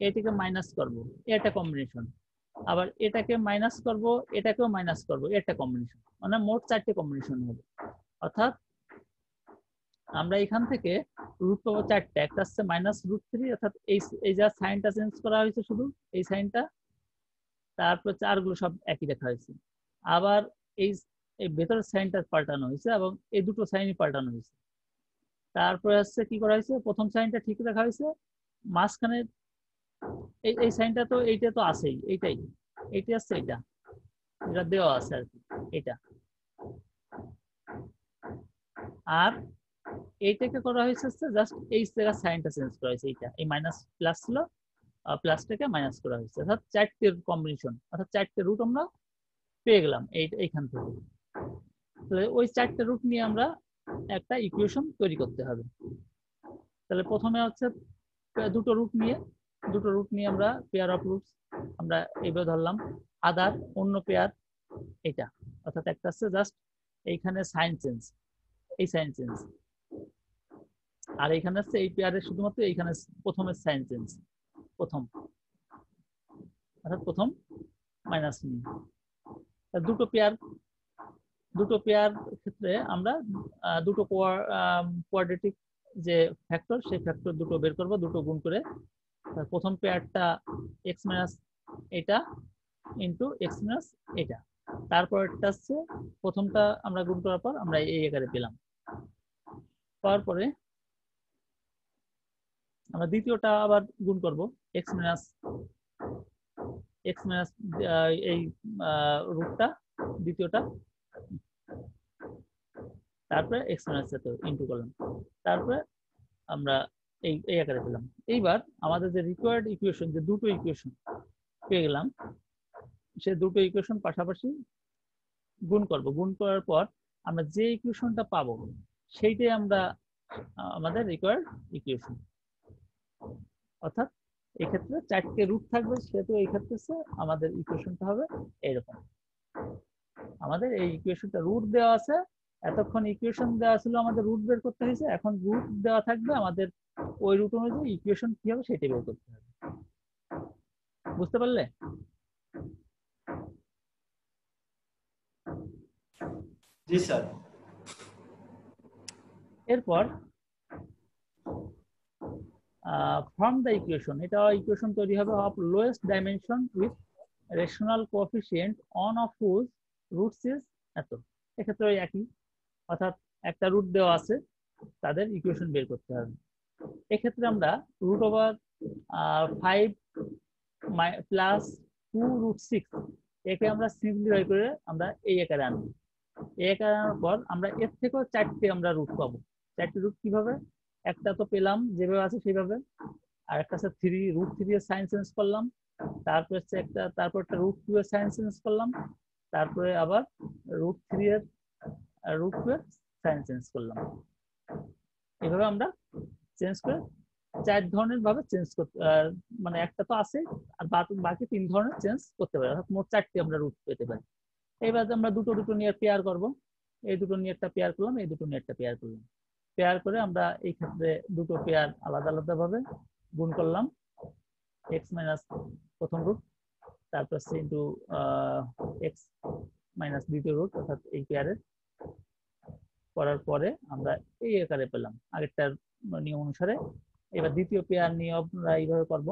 এটাকে মাইনাস করব। একটা কম্বিনেশন আবার এটাকে মাইনাস করব, এটাকেও মাইনাস করব। একটা কম্বিনেশন মানে মোট চারটে কম্বিনেশন হবে। অর্থাৎ আমরা এখান থেকে রুট পাবো চারটে, একটা হচ্ছে মাইনাস রুট থ্রি অর্থাৎ এই এই যা সাইনটা চেঞ্জ করা হয়েছে শুধু, এই সাইনটা তারপর চারগুলো সব একই রাখা হয়েছে। আবার এই এই ভেতরের সাইনটা পাল্টানো হয়েছে এবং এই দুটো সাইনই পাল্টানো হয়েছে। তারপরে হচ্ছে কি করা হয়েছে? প্রথম সাইনটা ঠিক রাখা হয়েছে, মাঝখানে এই এই সাইনটা তো, এইটা তো আছেই, এইটাই, এইটা আছে এইটা এটা দেওয়া আছে আর কি এটা আর এইটাকে করা হয়েছে জাস্ট এই জায়গার সাইনটা চেঞ্জ করা হয়েছে, এইটা। এই মাইনাস প্লাস ছিল প্লাসটাকে মাইনাস করা হয়েছে। অর্থাৎ চারটের কম্বিনেশন অর্থাৎ চারটে রুট আমরা পেয়ে গেলাম এইটা, এইখান থেকে। তাহলে ওই চারটে রুট নিয়ে আমরা একটা ইকুয়েশন তৈরি করতে হবে। তাহলে প্রথমে হচ্ছে দুটো রুট নিয়ে, দুটো রুট নিয়ে আমরা পেয়ার অফ রুটস আমরা এইভাবে ধরলাম আদার অন্য পেয়ার এটা অর্থাৎ একটা হচ্ছে জাস্ট এইখানে সাইন চেঞ্জ এই সাইন চেঞ্জ আর এখানে হচ্ছে এই পেয়ারের শুধুমাত্র এইখানে প্রথমের সাইন চেঞ্জ প্রথম। অর্থাৎ প্রথম মাইনাস তা দুটো পেয়ার দুটো পেয়ার ক্ষেত্রে আমরা দুটো কোয়াড্রেটিক যে ফ্যাক্টর সেই ফ্যাক্টর দুটো বের করব, দুটো গুণ করে। প্রথম পেয়ারটা এক্স মাইনাস এটা ইন্টু এক্স মাইনাস এটা তারপরটা হচ্ছে প্রথমটা আমরা গুণ করার পর আমরা এই আকারে পেলাম। পাওয়ার পরে আমরা দ্বিতীয়টা আবার গুণ করব। এক্স মাইনাস এক্স মাইনাস এই রুটটা, দ্বিতীয়টা। তারপরে এক্স মাইনাস এত ইন্টু করলাম তারপরে আমরা এই এই আকারে পেলাম। এইবার আমাদের যে রিকোয়ার্ড ইকুয়েশন যে দুটো ইকুয়েশন পেয়ে গেলাম, সে দুটো ইকুয়েশন পাশাপাশি গুণ করব। গুণ করার পর আমরা যে ইকুয়েশনটা পাবো, সেইটাই আমরা আমাদের রিকোয়ার্ড ইকুয়েশন এক্ষেত্রে চারটে রুট থাকবে সেহেতু এই ক্ষেত্রে আমাদের ইকুয়েশনটা হবে এরকম। আমাদের এই ইকুয়েশনটা রুট দেওয়া আছে এতক্ষণ ইকুয়েশন দেওয়া ছিল আমাদের রুট বের করতে হয়েছে এখন রুট দেওয়া থাকবে আমাদের ওই রুট অনুযায়ী ইকুয়েশন কি হবে সেটা বের করতে হবে। বুঝতে পারলে? জি স্যার এরপর ফর্ম দ্য ইকুয়েশন এটা ইকুয়েশন তৈরি হবে of lowest dimension with rational coefficient one of whose roots is এত। এক্ষেত্রে একই, অর্থাৎ একটা রুট দেওয়া আছে, তাদের ইকুয়েশন বের করতে হবে। এক্ষেত্রে আমরা root over five plus two root six একে আমরা সিম্পলিফাই করে আমরা এই আকারে আনব। এই আকারে আনার পর আমরা এর থেকেও চারটে আমরা রুট পাবো। চারটে রুট কীভাবে? একটা তো পেলাম, যেভাবে আছে সেইভাবে। আর একটা আছে থ্রি রুট থ্রি এর সাইন চেঞ্জ করলাম। তারপর হচ্ছে একটা, তারপর একটা রুট টু এর সাইন চেঞ্জ করলাম। তারপরে আবার রুট থ্রি এর রুট টু এর সাইন চেঞ্জ করলাম। এভাবে আমরা চেঞ্জ করে চার ধরনের ভাবে চেঞ্জ করতে মানে একটা তো আছে, আর বাকি- তিন ধরনের চেঞ্জ করতে পারি। অর্থাৎ মোট চারটি আমরা রুট পেতে পারি। এবার আমরা দুটো দুটো নিয়ে পেয়ার করব। এই দুটো নিয়ে একটা পেয়ার করলাম, এই দুটো নিয়ে একটা পেয়ার করলাম। পেয়ার করে আমরা এই ক্ষেত্রে দুটো পেয়ার আলাদা আলাদা ভাবে গুণ করলাম। এক্স মাইনাস প্রথম রুট তারপর হচ্ছে ইন্টু এক্স মাইনাস দ্বিতীয় রুট অর্থাৎ এই পেয়ারের করার পরে আমরা এই আকারে পেলাম। আগেরটার নিয়ম অনুসারে এবার দ্বিতীয় পেয়ার নিয়ে আমরা এইভাবে করব।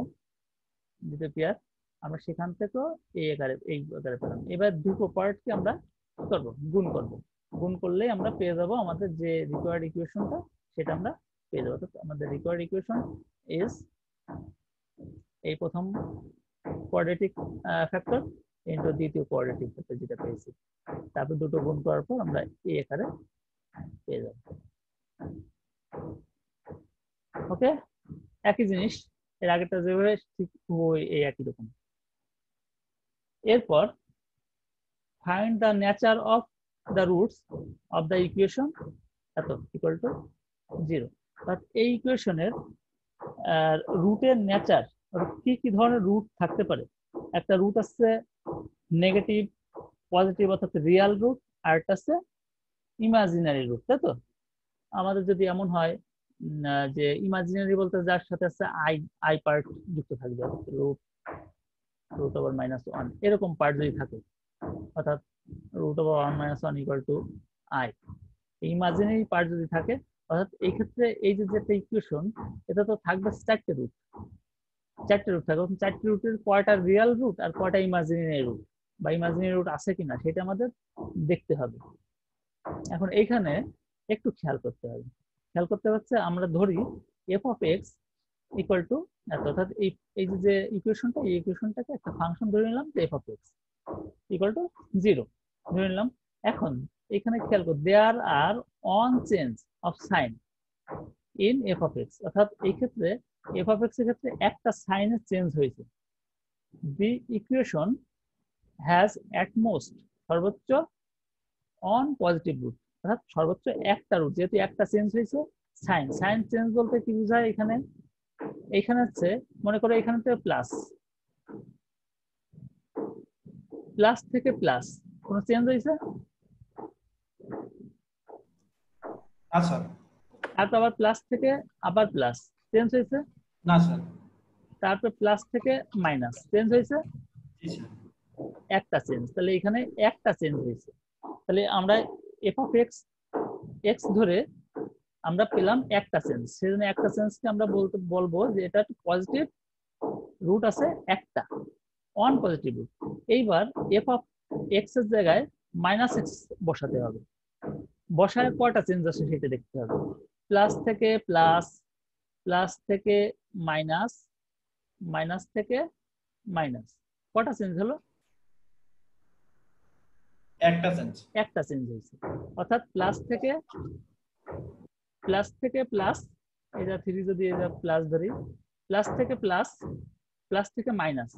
দ্বিতীয় পেয়ার আমরা সেখান থেকেও এই আকারে এই আকারে পেলাম। এবার দুটো পার্টকে আমরা করব? গুণ করব। গুণ করলেই আমরা পেয়ে যাব আমাদের যে রিকোয়ার্ড ইকুয়েশনটা সেটা আমরা পেয়ে যাব। আমাদের রিকোয়ার্ড ইকুয়েশন ইজ এই প্রথম কোয়াড্রেটিক ফ্যাক্টর ইন্টু দ্বিতীয় কোয়াড্রেটিক ফ্যাক্টর যেটা পেয়েছি। তারপর দুটো গুণ করার পর আমরা এই আকারে পেয়ে যাব। ওকে একই জিনিস। এর আগেরটা যেভাবে, ঠিক ওই, এই একই রকম। এরপর find the nature of the roots of the equation এত ইকুয়াল টু জিরো অর্থাৎ এই ইকুয়েশনের রুটের নেচার কি কি ধরনের রুট থাকতে পারে? একটা রুট আছে নেগেটিভ পজিটিভ অর্থাৎ রিয়াল রুট আর একটা আছে ইমাজিনারি রুট তাই তো? আমাদের যদি এমন হয় যে ইমাজিনারি বলতে যার সাথে আছে আই আই পার্ট যুক্ত থাকবে root root over minus one এরকম পার্ট যদি থাকে, অর্থাৎ root over one minus one equal to i imaginary part যদি থাকে, অর্থাৎ এই ক্ষেত্রে এই যে যেটা ইকুয়েশন এটা তো থাকবে চারটে রুট চারটে রুট এখন চারটে রুটের কয়টা রিয়াল রুট আর কয়টা ইমাজিনারি রুট বা ইমাজিনারি রুট আছে কিনা, সেটা আমাদের দেখতে হবে। এখন এইখানে একটু খেয়াল করতে হবে। খেয়াল করতে হচ্ছে আমরা ধরি f of x equal to অর্থাৎ এই এই যে- যে ইকুয়েশনটা এই ইকুয়েশনটাকে একটা ফাংশন ধরে নিলাম f of x equal to zero ধরে নিলাম, এখন এখানে খেয়াল কর there are one change of sign in f of x অর্থাৎ এই ক্ষেত্রে এফ অফ এক্সের ক্ষেত্রে একটা সাইনের চেঞ্জ হয়েছে। The equation has at most সর্বোচ্চ অন পজিটিভ রুট অর্থাৎ সর্বোচ্চ একটা রুট যেহেতু একটা চেঞ্জ হয়েছে সাইন সাইন চেঞ্জ বলতে কি বোঝায় এখানে? এখানে হচ্ছে, মনে করো এখানে তো প্লাস প্লাস থেকে প্লাস হয়েছে না স্যার তারপর আবার প্লাস থেকে আবার প্লাস চেঞ্জ হয়েছে না স্যার তারপর প্লাস থেকে মাইনাস চেঞ্জ হয়েছে একটা চেঞ্জ তাহলে এখানে একটা চেঞ্জ হয়েছে। তাহলে আমরা এফ অফ এক্স এক্স ধরে আমরা পেলাম একটা চেঞ্জ সেজন্য একটা চেঞ্জকে আমরা বলতে বলব যে এটা পজিটিভ রুট আছে একটা। ওয়ান পজিটিভ রুট এইবার এফ অফ এক্সের জায়গায় মাইনাস এক্স বসাতে হবে। বসায় কয়টা চেঞ্জ আসে সেটা দেখতে হবে। প্লাস থেকে প্লাস প্লাস থেকে মাইনাস মাইনাস থেকে মাইনাস কটা চেঞ্জ হলো? একটা সেন্স একটা চেঞ্জ হয়েছে। অর্থাৎ প্লাস থেকে প্লাস থেকে প্লাস এটা থ্রি যদি এটা প্লাস ধরি প্লাস থেকে প্লাস প্লাস থেকে মাইনাস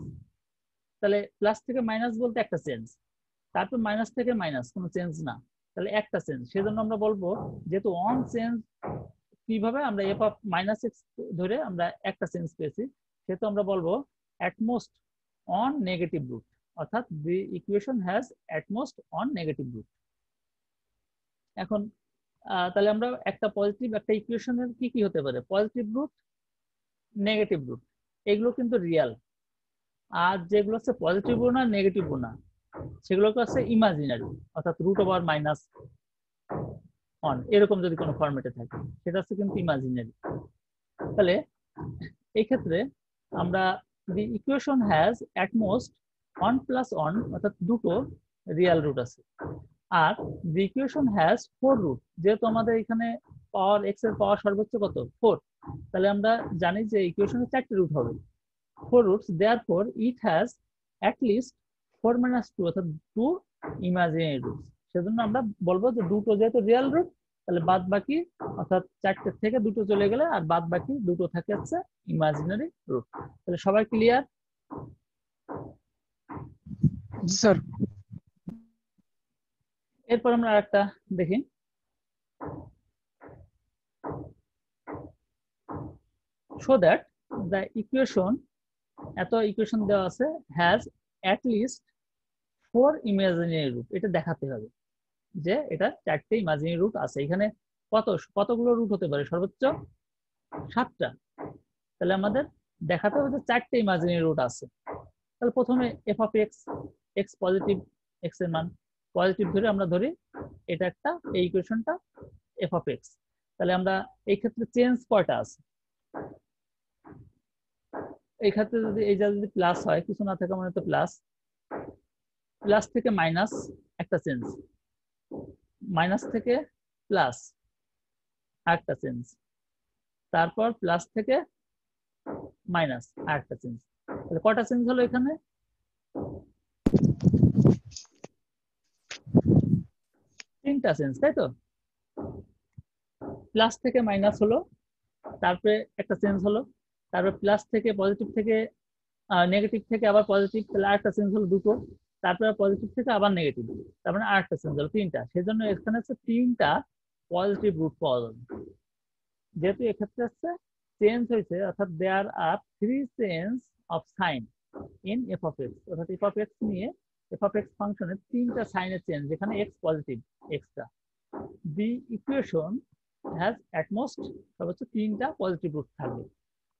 তাহলে প্লাস থেকে মাইনাস বলতে একটা চেঞ্জ তারপর মাইনাস থেকে মাইনাস কোনো চেঞ্জ না। তাহলে একটা চেঞ্জ সেজন্য আমরা বলব, যেহেতু অন চেঞ্জ কীভাবে আমরা এফ অফ মাইনাস এক্স ধরে আমরা একটা চেঞ্জ পেয়েছি, সেহেতু আমরা বলব অ্যাটমোস্ট অন নেগেটিভ রুট অর্থাৎ the equation has at most one negative root এখন তাহলে আমরা একটা পজিটিভ একটা ইকুয়েশনের কি কি হতে পারে? পজিটিভ রুট নেগেটিভ রুট এগুলো কিন্তু রিয়াল আর যেগুলো হচ্ছে পজিটিভও না নেগেটিভও না। সেগুলো হচ্ছে ইমাজিনারি অর্থাৎ রুট ওভার মাইনাস অন এরকম যদি কোনো ফরম্যাটে থাকে, সেটা হচ্ছে কিন্তু ইমাজিনারি তাহলে এই ক্ষেত্রে আমরা the equation has at most one plus one অর্থাৎ দুটো রিয়াল রুট আছে, আর the equation has four root যেহেতু আমাদের এখানে পাওয়ার এক্সের পাওয়ার সর্বোচ্চ কত? ফোর তাহলে আমরা জানি যে ইকুয়েশনে চারটে রুট হবে। Four roots therefore it has at least four minus two অর্থাৎ টু ইমাজিনারি রুটস সেজন্য আমরা বলব যে দুটো যেহেতু রিয়েল রুট তাহলে বাদ বাকি অর্থাৎ চারটে থেকে দুটো চলে গেলে আর বাদ বাকি দুটো থাকে হচ্ছে ইমাজিনারি রুট তাহলে সবাই ক্লিয়ার স্যার। এরপর আমরা আরেকটা দেখি। শো দ্যাট দ্য ইকুয়েশন এত ইকুয়েশন দেওয়া আছে has at least four imaginary root এটা দেখাতে হবে যে এটা চারটে ইমাজিনারি রুট আছে। এখানে কত, কতগুলো রুট হতে পারে? সর্বোচ্চ সাতটা। তাহলে আমাদের দেখাতে হবে যে চারটে ইমাজিনারি রুট আছে। তাহলে প্রথমে f of x x positive এক্সের মান পজিটিভ ধরে আমরা ধরি, এটা একটা, এই ইকুয়েশনটা এফ অফ এক্স তাহলে আমরা এই ক্ষেত্রে চেঞ্জ কয়টা আছে? এই ক্ষেত্রে যদি, এই যা যদি প্লাস হয়, কিছু না থাকে মানে তো প্লাস প্লাস থেকে মাইনাস একটা চেঞ্জ মাইনাস থেকে প্লাস আরেকটা চেঞ্জ তারপর প্লাস থেকে মাইনাস আরেকটা চেঞ্জ তাহলে কটা চেঞ্জ হলো এখানে? তিনটা চেঞ্জ তাই তো? প্লাস থেকে মাইনাস হলো, তারপরে একটা চেঞ্জ হলো, তারপর প্লাস থেকে পজিটিভ থেকে নেগেটিভ থেকে আবার পজিটিভ তাহলে আরেকটা চেঞ্জ হলো দুটো। তারপরে পজিটিভ থেকে আবার নেগেটিভ তারপরে আরেকটা চেঞ্জ হলো তিনটা। সেজন্য এখানে হচ্ছে তিনটা পজিটিভ রুট পাওয়া যাবে। যেহেতু এক্ষেত্রে হচ্ছে চেঞ্জ হয়েছে, অর্থাৎ there are three change of sign in F of X অর্থাৎ এফ অফ এক্স নিয়ে এফ অফ এক্স ফাংশনের তিনটা সাইনের চেঞ্জ যেখানে x positive extra the equation has at most সর্বোচ্চ তিনটা পজিটিভ রুট থাকবে।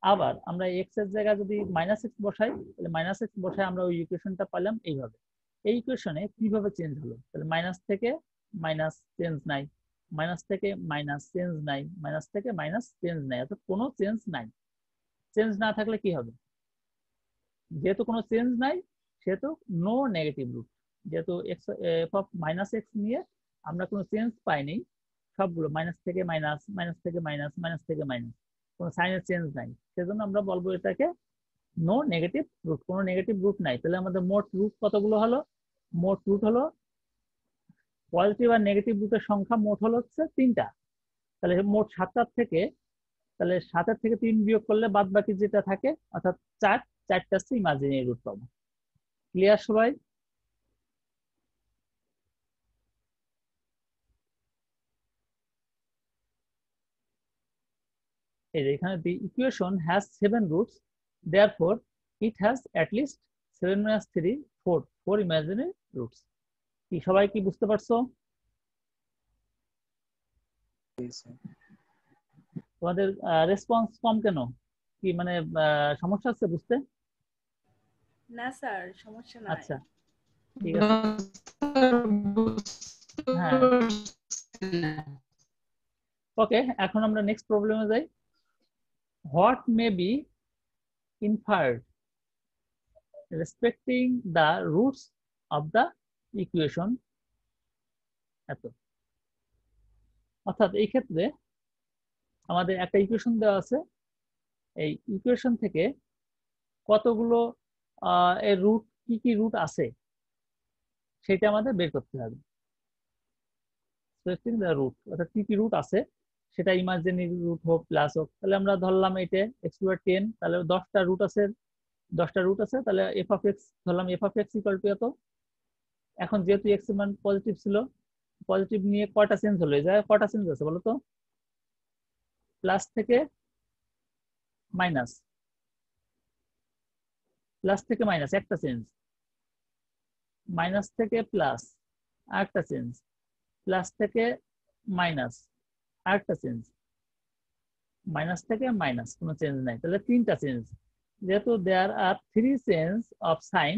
আবার আমরা এক্সের জায়গায় যদি মাইনাস এক্স বসাই, তাহলে মাইনাস এক্স বসাই আমরা ওই ইকুয়েশনটা পেলাম এইভাবে। এই ইকুয়েশনে কীভাবে চেঞ্জ হলো? তাহলে মাইনাস থেকে মাইনাস চেঞ্জ নাই মাইনাস থেকে মাইনাস চেঞ্জ নাই মাইনাস থেকে মাইনাস চেঞ্জ নাই, অর্থাৎ কোনো চেঞ্জ নাই। চেঞ্জ না থাকলে কি হবে? যেহেতু কোনো চেঞ্জ নাই, সেহেতু নো নেগেটিভ রুট যেহেতু x f of minus x নিয়ে আমরা কোনো চেঞ্জ পাইনি, সবগুলো মাইনাস থেকে মাইনাস মাইনাস থেকে মাইনাস মাইনাস থেকে মাইনাস কোনো সাইনের চেঞ্জ নাই। সেজন্য আমরা বলব এটাকে নো নেগেটিভ রুট কোনো নেগেটিভ রুট নাই। তাহলে আমাদের মোট রুট কতগুলো হলো? মোট রুট হলো পজিটিভ আর নেগেটিভ রুটের সংখ্যা মোট হলো হচ্ছে তিনটা। তাহলে মোট সাতটার থেকে, তাহলে সাতের থেকে তিন বিয়োগ করলে বাদ বাকি যেটা থাকে, অর্থাৎ চার, চারটা হচ্ছে ইমাজিনারি রুট পাবো ক্লিয়ার সবাই? এখানে the equation has seven roots therefore it has at least seven minus three four four imaginary roots. কি সবাই কি বুঝতে পারছ? তোমাদের রেসপন্স কম কেন? কি মানে আহ, সমস্যা হচ্ছে বুঝতে? না স্যার সমস্যা নাই। আচ্ছা ঠিক আছে। হ্যাঁ। ওকে এখন আমরা নেক্সট প্রবলেমে যাই। What may be inferred respecting the roots of the equation এত। অর্থাৎ এই ক্ষেত্রে আমাদের একটা ইকুয়েশন দেওয়া আছে। এই ইকুয়েশন থেকে কতগুলো এর রুট কি কি রুট আছে? সেটা আমাদের বের করতে হবে। The root, অর্থাৎ কি কি রুট আছে? সেটা ইমাজিনারি রুট হোক প্লাস হোক, তাহলে আমরা ধরলাম এটা এক্স টু টেন তাহলে দশটা রুট আছে, দশটা রুট আছে, তাহলে এফ অফ এক্স ধরলাম f of x equal to এত। এখন যেহেতু এক্স মান পজিটিভ ছিল পজিটিভ নিয়ে কটা চেঞ্জ হলো? এই কটা চেঞ্জ আছে বলো তো প্লাস থেকে মাইনাস প্লাস থেকে মাইনাস একটা চেঞ্জ মাইনাস থেকে প্লাস আরেকটা চেঞ্জ প্লাস থেকে মাইনাস আরেকটা চেঞ্জ মাইনাস থেকে মাইনাস কোনো চেঞ্জ নাই। তাহলে তিনটা চেঞ্জ যেহেতু there are three change of sign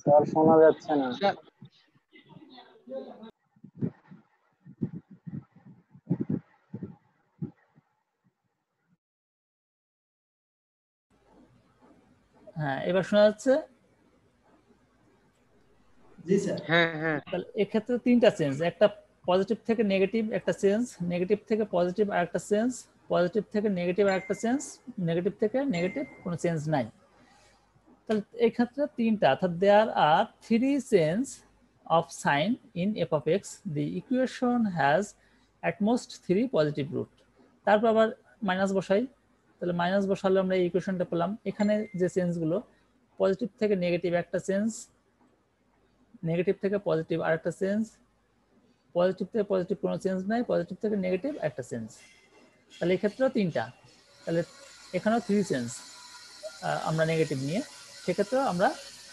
sir শোনা যাচ্ছে না। হ্যাঁ এবার শোনা যাচ্ছে? জি স্যার। হ্যাঁ হ্যাঁ। তাহলে এক্ষেত্রে তিনটা চেঞ্জ একটা পজিটিভ থেকে নেগেটিভ একটা চেঞ্জ নেগেটিভ থেকে পজিটিভ আর একটা চেঞ্জ পজিটিভ থেকে নেগেটিভ আর একটা চেঞ্জ নেগেটিভ থেকে নেগেটিভ কোনো চেঞ্জ নাই। তাহলে এই ক্ষেত্রে তিনটা, অর্থাৎ there are three change of sign in f of x the equation has at most three positive root তারপর আবার মাইনাস বসাই। তাহলে মাইনাস বসালে আমরা এই ইকুয়েশনটা পেলাম। এখানে যে চেঞ্জগুলো পজিটিভ থেকে নেগেটিভ একটা চেঞ্জ নেগেটিভ থেকে পজিটিভ আরেকটা চেঞ্জ পজিটিভ থেকে পজিটিভ কোনো চেঞ্জ নাই পজিটিভ থেকে নেগেটিভ একটা চেঞ্জ তাহলে এই ক্ষেত্রেও তিনটা। তাহলে এখানেও থ্রি চেঞ্জ আমরা নেগেটিভ নিয়ে সেক্ষেত্রেও আমরা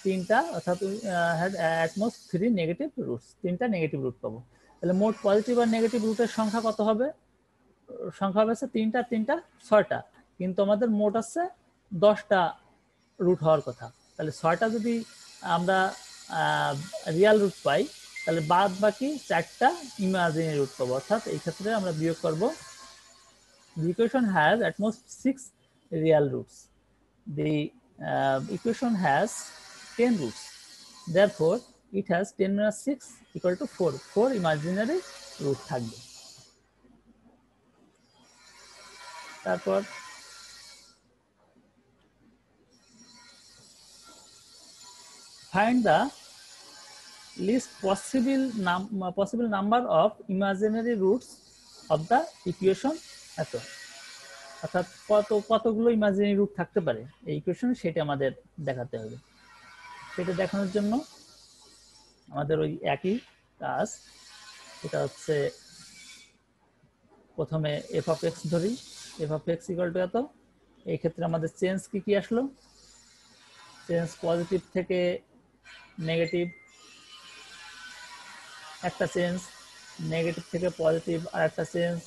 তিনটা অর্থাৎ at most three negative roots তিনটা নেগেটিভ রুট পাবো। তাহলে মোট পজিটিভ আর নেগেটিভ রুটের সংখ্যা কত হবে? সংখ্যা হবে তিনটা তিনটা, ছয়টা। কিন্তু আমাদের মোট আছে দশটা রুট হওয়ার কথা। তাহলে ছয়টা যদি আমরা রিয়াল রুট পাই, তাহলে বাদ বাকি চারটা ইমাজিনারি রুট পাবো। অর্থাৎ এই ক্ষেত্রে আমরা বিয়োগ করব। The equation has at most six real uh, equation has 10 roots therefore it has 10 minus 6 equal to 4 4 imaginary root থাকবে তারপর find the least possible num possible number of imaginary roots of the equation এত অর্থাৎ কত কতগুলো ইমাজিনারি রুট থাকতে পারে, এই ইকুয়েশনে সেটা আমাদের দেখাতে হবে। সেটা দেখানোর জন্য আমাদের ওই একই কাজ। এটা হচ্ছে প্রথমে এফ অফ এক্স ধরি। F of x equal to এত এই ক্ষেত্রে আমাদের চেঞ্জ কি কি আসলো? চেঞ্জ পজিটিভ থেকে নেগেটিভ একটা চেঞ্জ নেগেটিভ থেকে পজিটিভ আর একটা চেঞ্জ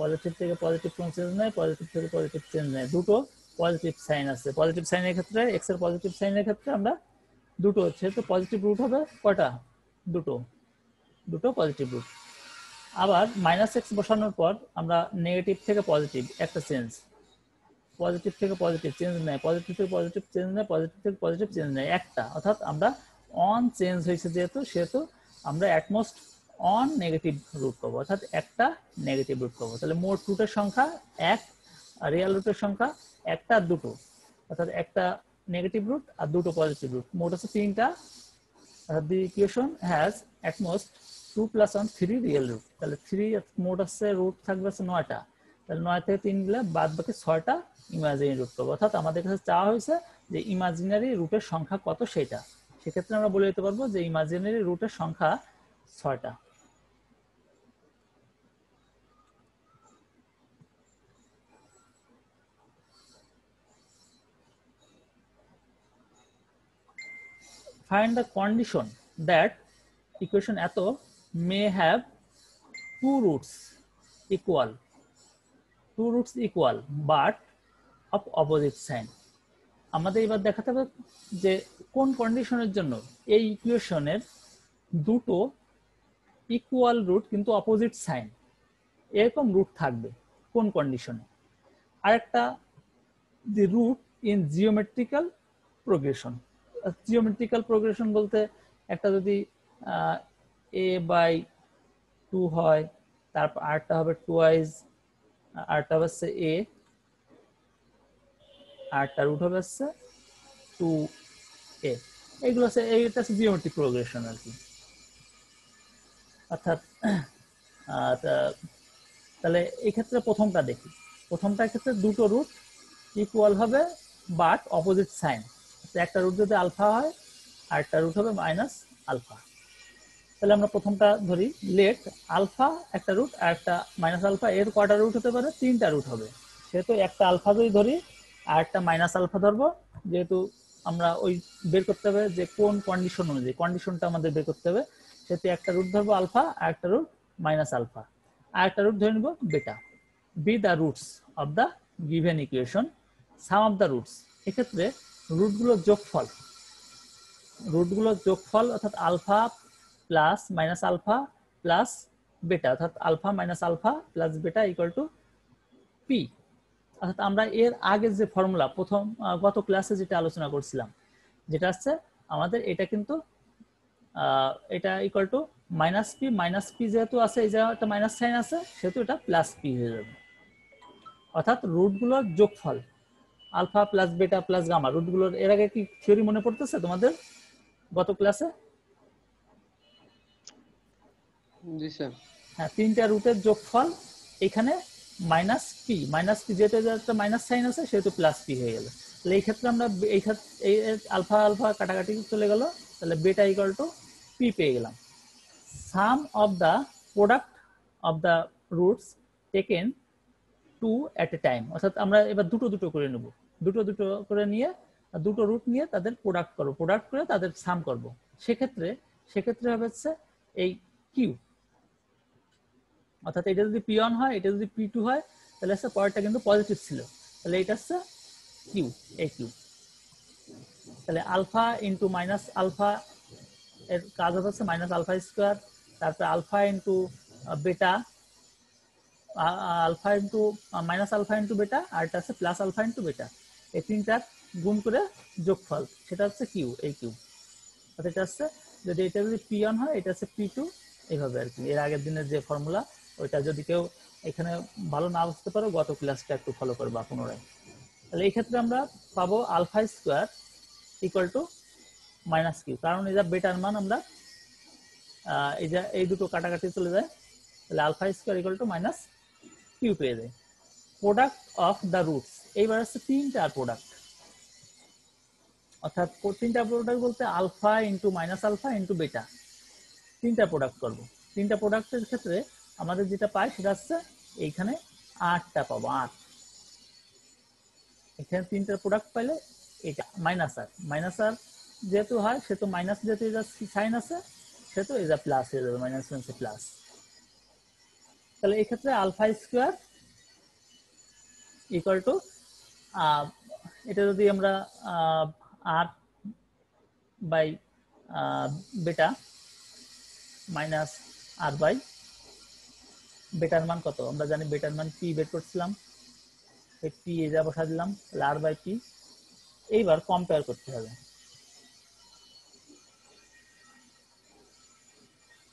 পজিটিভ থেকে পজিটিভ কোন চেঞ্জ নেই পজিটিভ থেকে পজিটিভ চেঞ্জ নেই দুটো পজিটিভ সাইন আছে। পজিটিভ সাইনের ক্ষেত্রে এক্সের পজিটিভ সাইনের ক্ষেত্রে আমরা দুটো, যেহেতু পজিটিভ রুট হবে কয়টা দুটো। দুটো পজিটিভ রুট আবার মাইনাস এক্স বসানোর পর আমরা নেগেটিভ থেকে পজিটিভ একটা চেঞ্জ পজিটিভ থেকে পজিটিভ চেঞ্জ নেই পজিটিভ থেকে পজিটিভ চেঞ্জ নেই পজিটিভ থেকে পজিটিভ চেঞ্জ নেই একটা। অর্থাৎ আমরা অন চেঞ্জ হয়েছে যেহেতু, সেহেতু আমরা অ্যাটমোস্ট অন নেগেটিভ রুট পাবো অর্থাৎ একটা নেগেটিভ রুট পাবো তাহলে মোট রুটের সংখ্যা এক রিয়াল রুটের সংখ্যা একটা আর দুটো। অর্থাৎ একটা নেগেটিভ রুট আর দুটো পজিটিভ রুট মোট হচ্ছে তিনটা। The equation has at most two plus one three real root তাহলে থ্রি মোট হচ্ছে রুট থাকবে হচ্ছে নয়টা। তাহলে নয় থেকে তিন গেলে বাদ বাকি ছয়টা ইমাজিনারি রুট পাবো অর্থাৎ আমাদের কাছে চাওয়া হয়েছে যে ইমাজিনারি রুটের সংখ্যা কত সেটা। সেক্ষেত্রে আমরা বলে দিতে পারব যে ইমাজিনারি রুটের সংখ্যা ছয়টা। Find the condition that equation এত may have two roots equal, two roots equal, but of opposite sign. আমাদের এবার দেখাতে হবে যে কোন কন্ডিশনের জন্য এই ইকুয়েশনের দুটো ইকুয়াল রুট কিন্তু অপোজিট সাইন এরকম রুট থাকবে কোন কন্ডিশনে আরেকটা the root in geometrical progression geometrical progression বলতে একটা যদি এ বাই টু হয়, তারপর আরটা হবে টুয়াইজ আরটা হচ্ছে এ আরটা রুট হবে হচ্ছে টু এ এইগুলো হচ্ছে, এইটা হচ্ছে জিওমেট্রিক প্রোগ্রেশন আর কি। অর্থাৎ তাহলে এই ক্ষেত্রে প্রথমটা দেখি। প্রথমটার ক্ষেত্রে দুটো রুট ইকুয়াল হবে বাট অপোজিট সাইন একটা রুট যদি আলফা হয়, আর একটা রুট হবে মাইনাস আলফা তাহলে আমরা প্রথমটা ধরি লেট আলফা একটা রুট আর একটা মাইনাস আলফা এর কয়টা রুট হতে পারে? তিনটা রুট হবে। সেহেতু একটা আলফা যদি ধরি, আর একটা মাইনাস আলফা ধরবো, যেহেতু আমরা ওই বের করতে হবে যে কোন কন্ডিশন অনুযায়ী কন্ডিশনটা আমাদের বের করতে হবে। সেহেতু একটা রুট ধরবো আলফা আর একটা রুট মাইনাস আলফা আর একটা রুট ধরে নিব beta be the roots of the given equation sum of the roots এক্ষেত্রে রুটগুলোর যোগফল। রুটগুলোর যোগফল অর্থাৎ alpha plus minus alpha plus beta, অর্থাৎ alpha minus alpha plus beta equal to p অর্থাৎ আমরা এর আগের যে ফর্মুলা প্রথম গত ক্লাসে যেটা আলোচনা করছিলাম, যেটা হচ্ছে আমাদের এটা কিন্তু এটা equal to minus p minus p যেহেতু আছে, এই জায়গায় একটা মাইনাস সাইন আছে, সেহেতু এটা প্লাস পি হয়ে যাবে। অর্থাৎ রুটগুলোর যোগফল। Alpha plus beta plus gamma রুটগুলোর এর আগে কি থিওরি মনে পড়তেছে তোমাদের গত ক্লাসে? হ্যাঁ তিনটা রুটের যোগফল এখানে মাইনাস পি মাইনাস পি এর একটা মাইনাস সাইন আছে সেহেতু প্লাস পি হয়ে গেল। তাহলে এই ক্ষেত্রে আমরা এই ক্ষেত্রে এই আলফা আলফা কাটাকাটি চলে গেল তাহলে বেটা ইকুয়াল টু পি পেয়ে গেলাম। Sum of the product of the roots taken two at a time অর্থাৎ আমরা এবার দুটো দুটো করে নেব। দুটো দুটো করে নিয়ে দুটো রুট নিয়ে তাদের প্রোডাক্ট করব। প্রোডাক্ট করে তাদের সাম করব। সেক্ষেত্রে সেক্ষেত্রে হবে হচ্ছে এই কিউ অর্থাৎ এটা যদি পি ওয়ান হয়, এটা যদি পি টু হয়, তাহলে হচ্ছে পরেরটা কিন্তু পজিটিভ ছিল। তাহলে এটা হচ্ছে কিউ এই কিউ তাহলে আলফা ইন্টু মাইনাস আলফা এর কাজ হচ্ছে মাইনাস আলফা স্কোয়ার তারপরে alpha into beta alpha into minus alpha into beta আর এটা হচ্ছে প্লাস আলফা ইন্টু বেটা এই তিনটার গুণ করে যোগফল, সেটা হচ্ছে কিউ, এই কিউ। অর্থাৎ এটা হচ্ছে, যদি এটা যদি পি ওয়ান হয়, এটা হচ্ছে পি টু এইভাবে আর কি। এর আগের দিনের যে ফর্মুলা ওইটা যদি কেউ এখানে ভালো না বুঝতে পারো, গত ক্লাসটা একটু ফলো করবা পুনরায়। তাহলে এই ক্ষেত্রে আমরা পাবো alpha square equal to minus q কারণ যা বেটার মান আমরা এই যে, এই দুটো কাটাকাটি চলে যায়, তাহলে alpha square equal to minus q পেয়ে যায়। প্রোডাক্ট অফ দ্য রুটস এইবার হচ্ছে তিনটা প্রোডাক্ট অর্থাৎ তিনটা প্রোডাক্ট বলতে alpha into minus alpha into beta তিনটা প্রোডাক্ট করব। তিনটা প্রোডাক্টের ক্ষেত্রে আমাদের যেটা পাই সেটা হচ্ছে এইখানে আটটা পাবো, আট। এখানে তিনটা প্রোডাক্ট পাইলে এটা মাইনাস আর মাইনাস আর যেহেতু হয়, সে তো মাইনাস যেহেতু এটা সাইন আছে, সে তো এটা প্লাস হয়ে যাবে মাইনাস মাইনাসে প্লাস তাহলে এক্ষেত্রে আলফা স্কোয়ার ইকুয়াল টু এটা যদি আমরা r by beta minus r by better মান কত? আমরা জানি বেটার মান পি বের করছিলাম পি এ যা বসা দিলাম আর বাই পি এইবার কম্পেয়ার করতে হবে।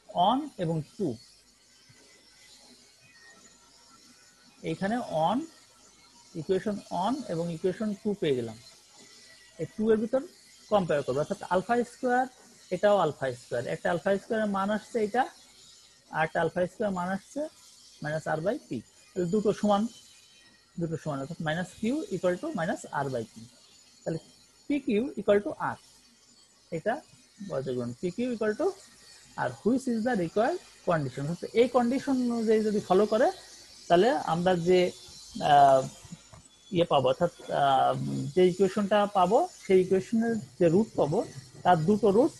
অন এবং টু এইখানে অন ইকুয়েশন অন এবং ইকুয়েশন টু পেয়ে গেলাম। এই টু এর ভিতর কম্পেয়ার করব। অর্থাৎ আলফা স্কোয়ার এটাও আলফা স্কোয়ার একটা আলফা স্কোয়ারের মান আসছে এটা, আর একটা আলফা স্কোয়ার মান আসছে মাইনাস আর বাই পি তাহলে দুটো সমান দুটো সমান। অর্থাৎ minus q equal to minus r by p তাহলে p q equal to r এটা বজ্রগ্রহণ p q equal to r which is the required condition এই কন্ডিশন অনুযায়ী যদি ফলো করে, তাহলে আমরা যে ইয়ে পাবো, অর্থাৎ যে ইকুয়েশনটা পাবো, সেই ইকুয়েশনের যে রুট পাবো, তার দুটো রুট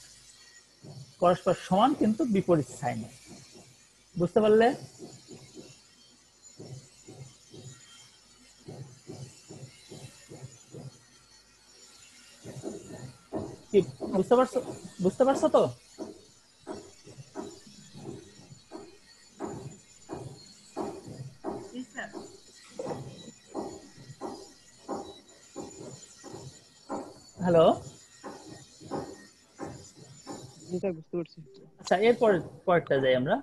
পরস্পর সমান কিন্তু বিপরীত সাইনে বুঝতে পারলে? বুঝতে পারছ বুঝতে পারছ তো জি স্যার হ্যালো জি স্যার বুঝতে পারছি আচ্ছা এরপরে পরেরটা যাই আমরা।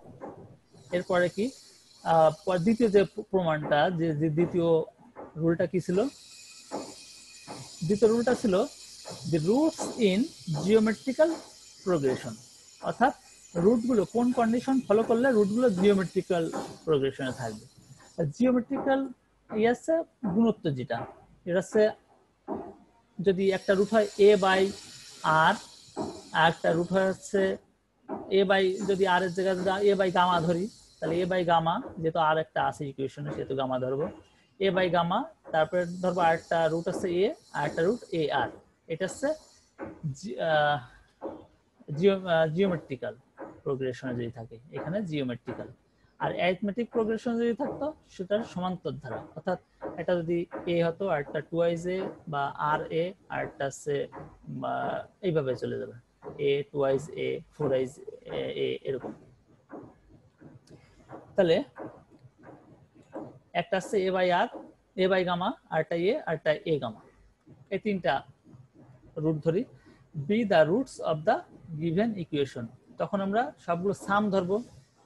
এরপরে কি? দ্বিতীয় যে প্রমাণটা, যে দ্বিতীয় রুলটা কি ছিল? দ্বিতীয় রুলটা ছিল the roots in geometrical progression. অর্থাৎ রুটগুলো কোন কন্ডিশন ফলো করলে রুটগুলো জিওমেট্রিক্যাল প্রোগ্রেশনে থাকবে? জিওমেট্রিক্যাল ইয়ে আছে গুণত্ব যেটা। এটা হচ্ছে যদি একটা রুট হয় এ বাই আর আর একটা রুট হয় হচ্ছে এ বাই যদি আর এর জায়গায় এ বাই গামা ধরি, তাহলে এ বাই গামা, যেহেতু আর একটা আছে ইকুয়েশনে সেহেতু গামা ধরবো। এ বাই গামা, তারপরে ধরবো আরেকটা রুট আছে এ আর একটা রুট এ আর এটা হচ্ছে জিওমেট্রিক্যাল প্রোগ্রেশনে যদি থাকে, এখানে জিওমেট্রিক্যাল আর অ্যারিথমেটিক প্রোগ্রেশন যদি থাকতো সেটা সমান্তর ধারা, অর্থাৎ এটা যদি এ হতো, আর একটা টু আইজ এ বা আর এ আর একটা হচ্ছে এইভাবে চলে যাবে। এ টুয়াইস এ ফোর এরকম। তাহলে একটা আছে a by r a by gamma আরটা এ আরটা এ গামা এই তিনটা রুট ধরি। Be the roots of the given equation তখন আমরা সবগুলো সাম ধরবো।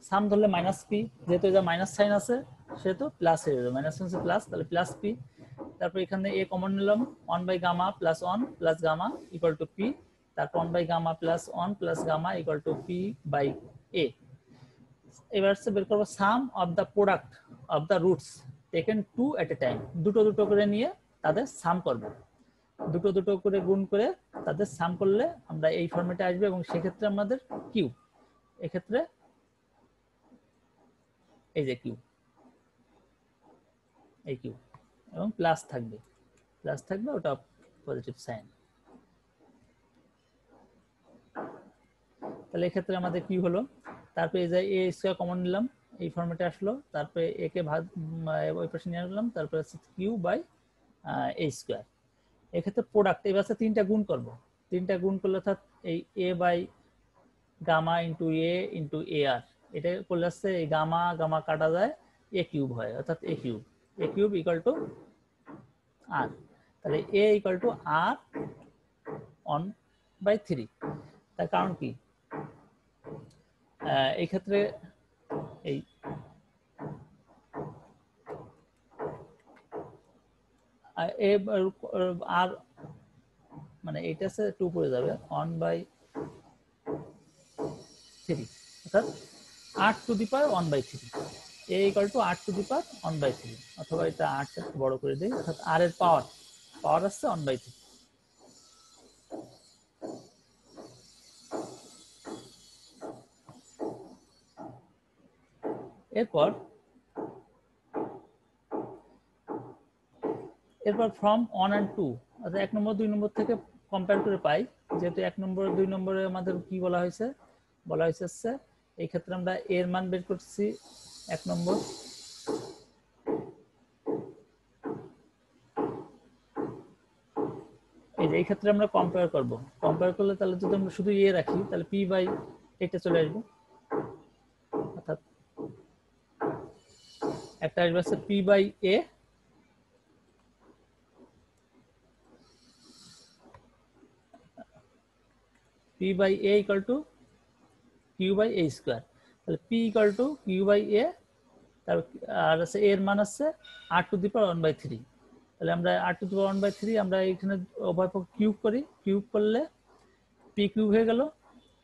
সাম ধরলে মাইনাস পি যেহেতু এটা মাইনাস সাইন আছে, সেহেতু প্লাস হয়ে যাবে। মাইনাস সাইন প্লাস তাহলে প্লাস পি তারপর এখানে এ কমন নিলাম। One by gamma plus one plus gamma equal to p তারপর one by gamma plus one plus gamma equal to p by a এবার বের করব sum of the product of the roots taken two at a time দুটো দুটো করে নিয়ে তাদের সাম করব। দুটো দুটো করে গুণ করে তাদের সাম করলে আমরা এই ফর্মেটে আসবে এবং সেক্ষেত্রে আমাদের কিউ এক্ষেত্রে এই যে কিউ এই কিউ এবং প্লাস থাকবে। প্লাস থাকবে ওটা পজিটিভ সাইন তাহলে এক্ষেত্রে আমাদের কি হলো? তারপরে এই যে এ স্কোয়ার কমন নিলাম, এই ফর্মেটে আসলো, তারপরে এ কে ভাগ ওই পাশে নিয়ে আসলাম, তারপরে হচ্ছে কিউ বাই এ স্কোয়ার এক্ষেত্রে প্রোডাক্ট এবার হচ্ছে তিনটা গুণ করব। তিনটা গুণ করলে অর্থাৎ এই a by gamma into a into a r এটা করলে আসছে এই গামা গামা কাটা যায় এ কিউব হয়, অর্থাৎ a cube a cube equal to r তাহলে a equal to r one by three তার কারণ কি? এই ক্ষেত্রে এই আর মানে হচ্ছে টু পড়ে যাবে ওয়ান বাই থ্রি অর্থাৎ আট to the power one by three a equal to আট to the power one by three অথবা এটা আটটা বড় করে দিই, অর্থাৎ আর এর পাওয়ার পাওয়ার আসছে ওয়ান বাই থ্রি এরপর এরপর ফ্রম ওয়ান অ্যান্ড টু অর্থাৎ এক নম্বর, দুই নম্বর থেকে কম্পেয়ার করে পাই। যেহেতু এক নম্বর, দুই নম্বরে আমাদের কি বলা হয়েছে? বলা হয়েছে এই ক্ষেত্রে আমরা এর মান বের করছি এক নম্বর। এই যে এই ক্ষেত্রে আমরা কম্পেয়ার করব। কম্পেয়ার করলে তাহলে যদি আমরা শুধু এ রাখি, তাহলে পি বাই এটা চলে আসবে অর্থাৎ একটা আসবে হচ্ছে p by a p by a equal to q by a square তাহলে p equal to q by a তার, আর আছে এর মান আছে r to the power one by three তাহলে আমরা r to the power one by three আমরা এখানে উভয় পক্ষ কিউব করি। কিউব করলে পি কিউব হয়ে গেল।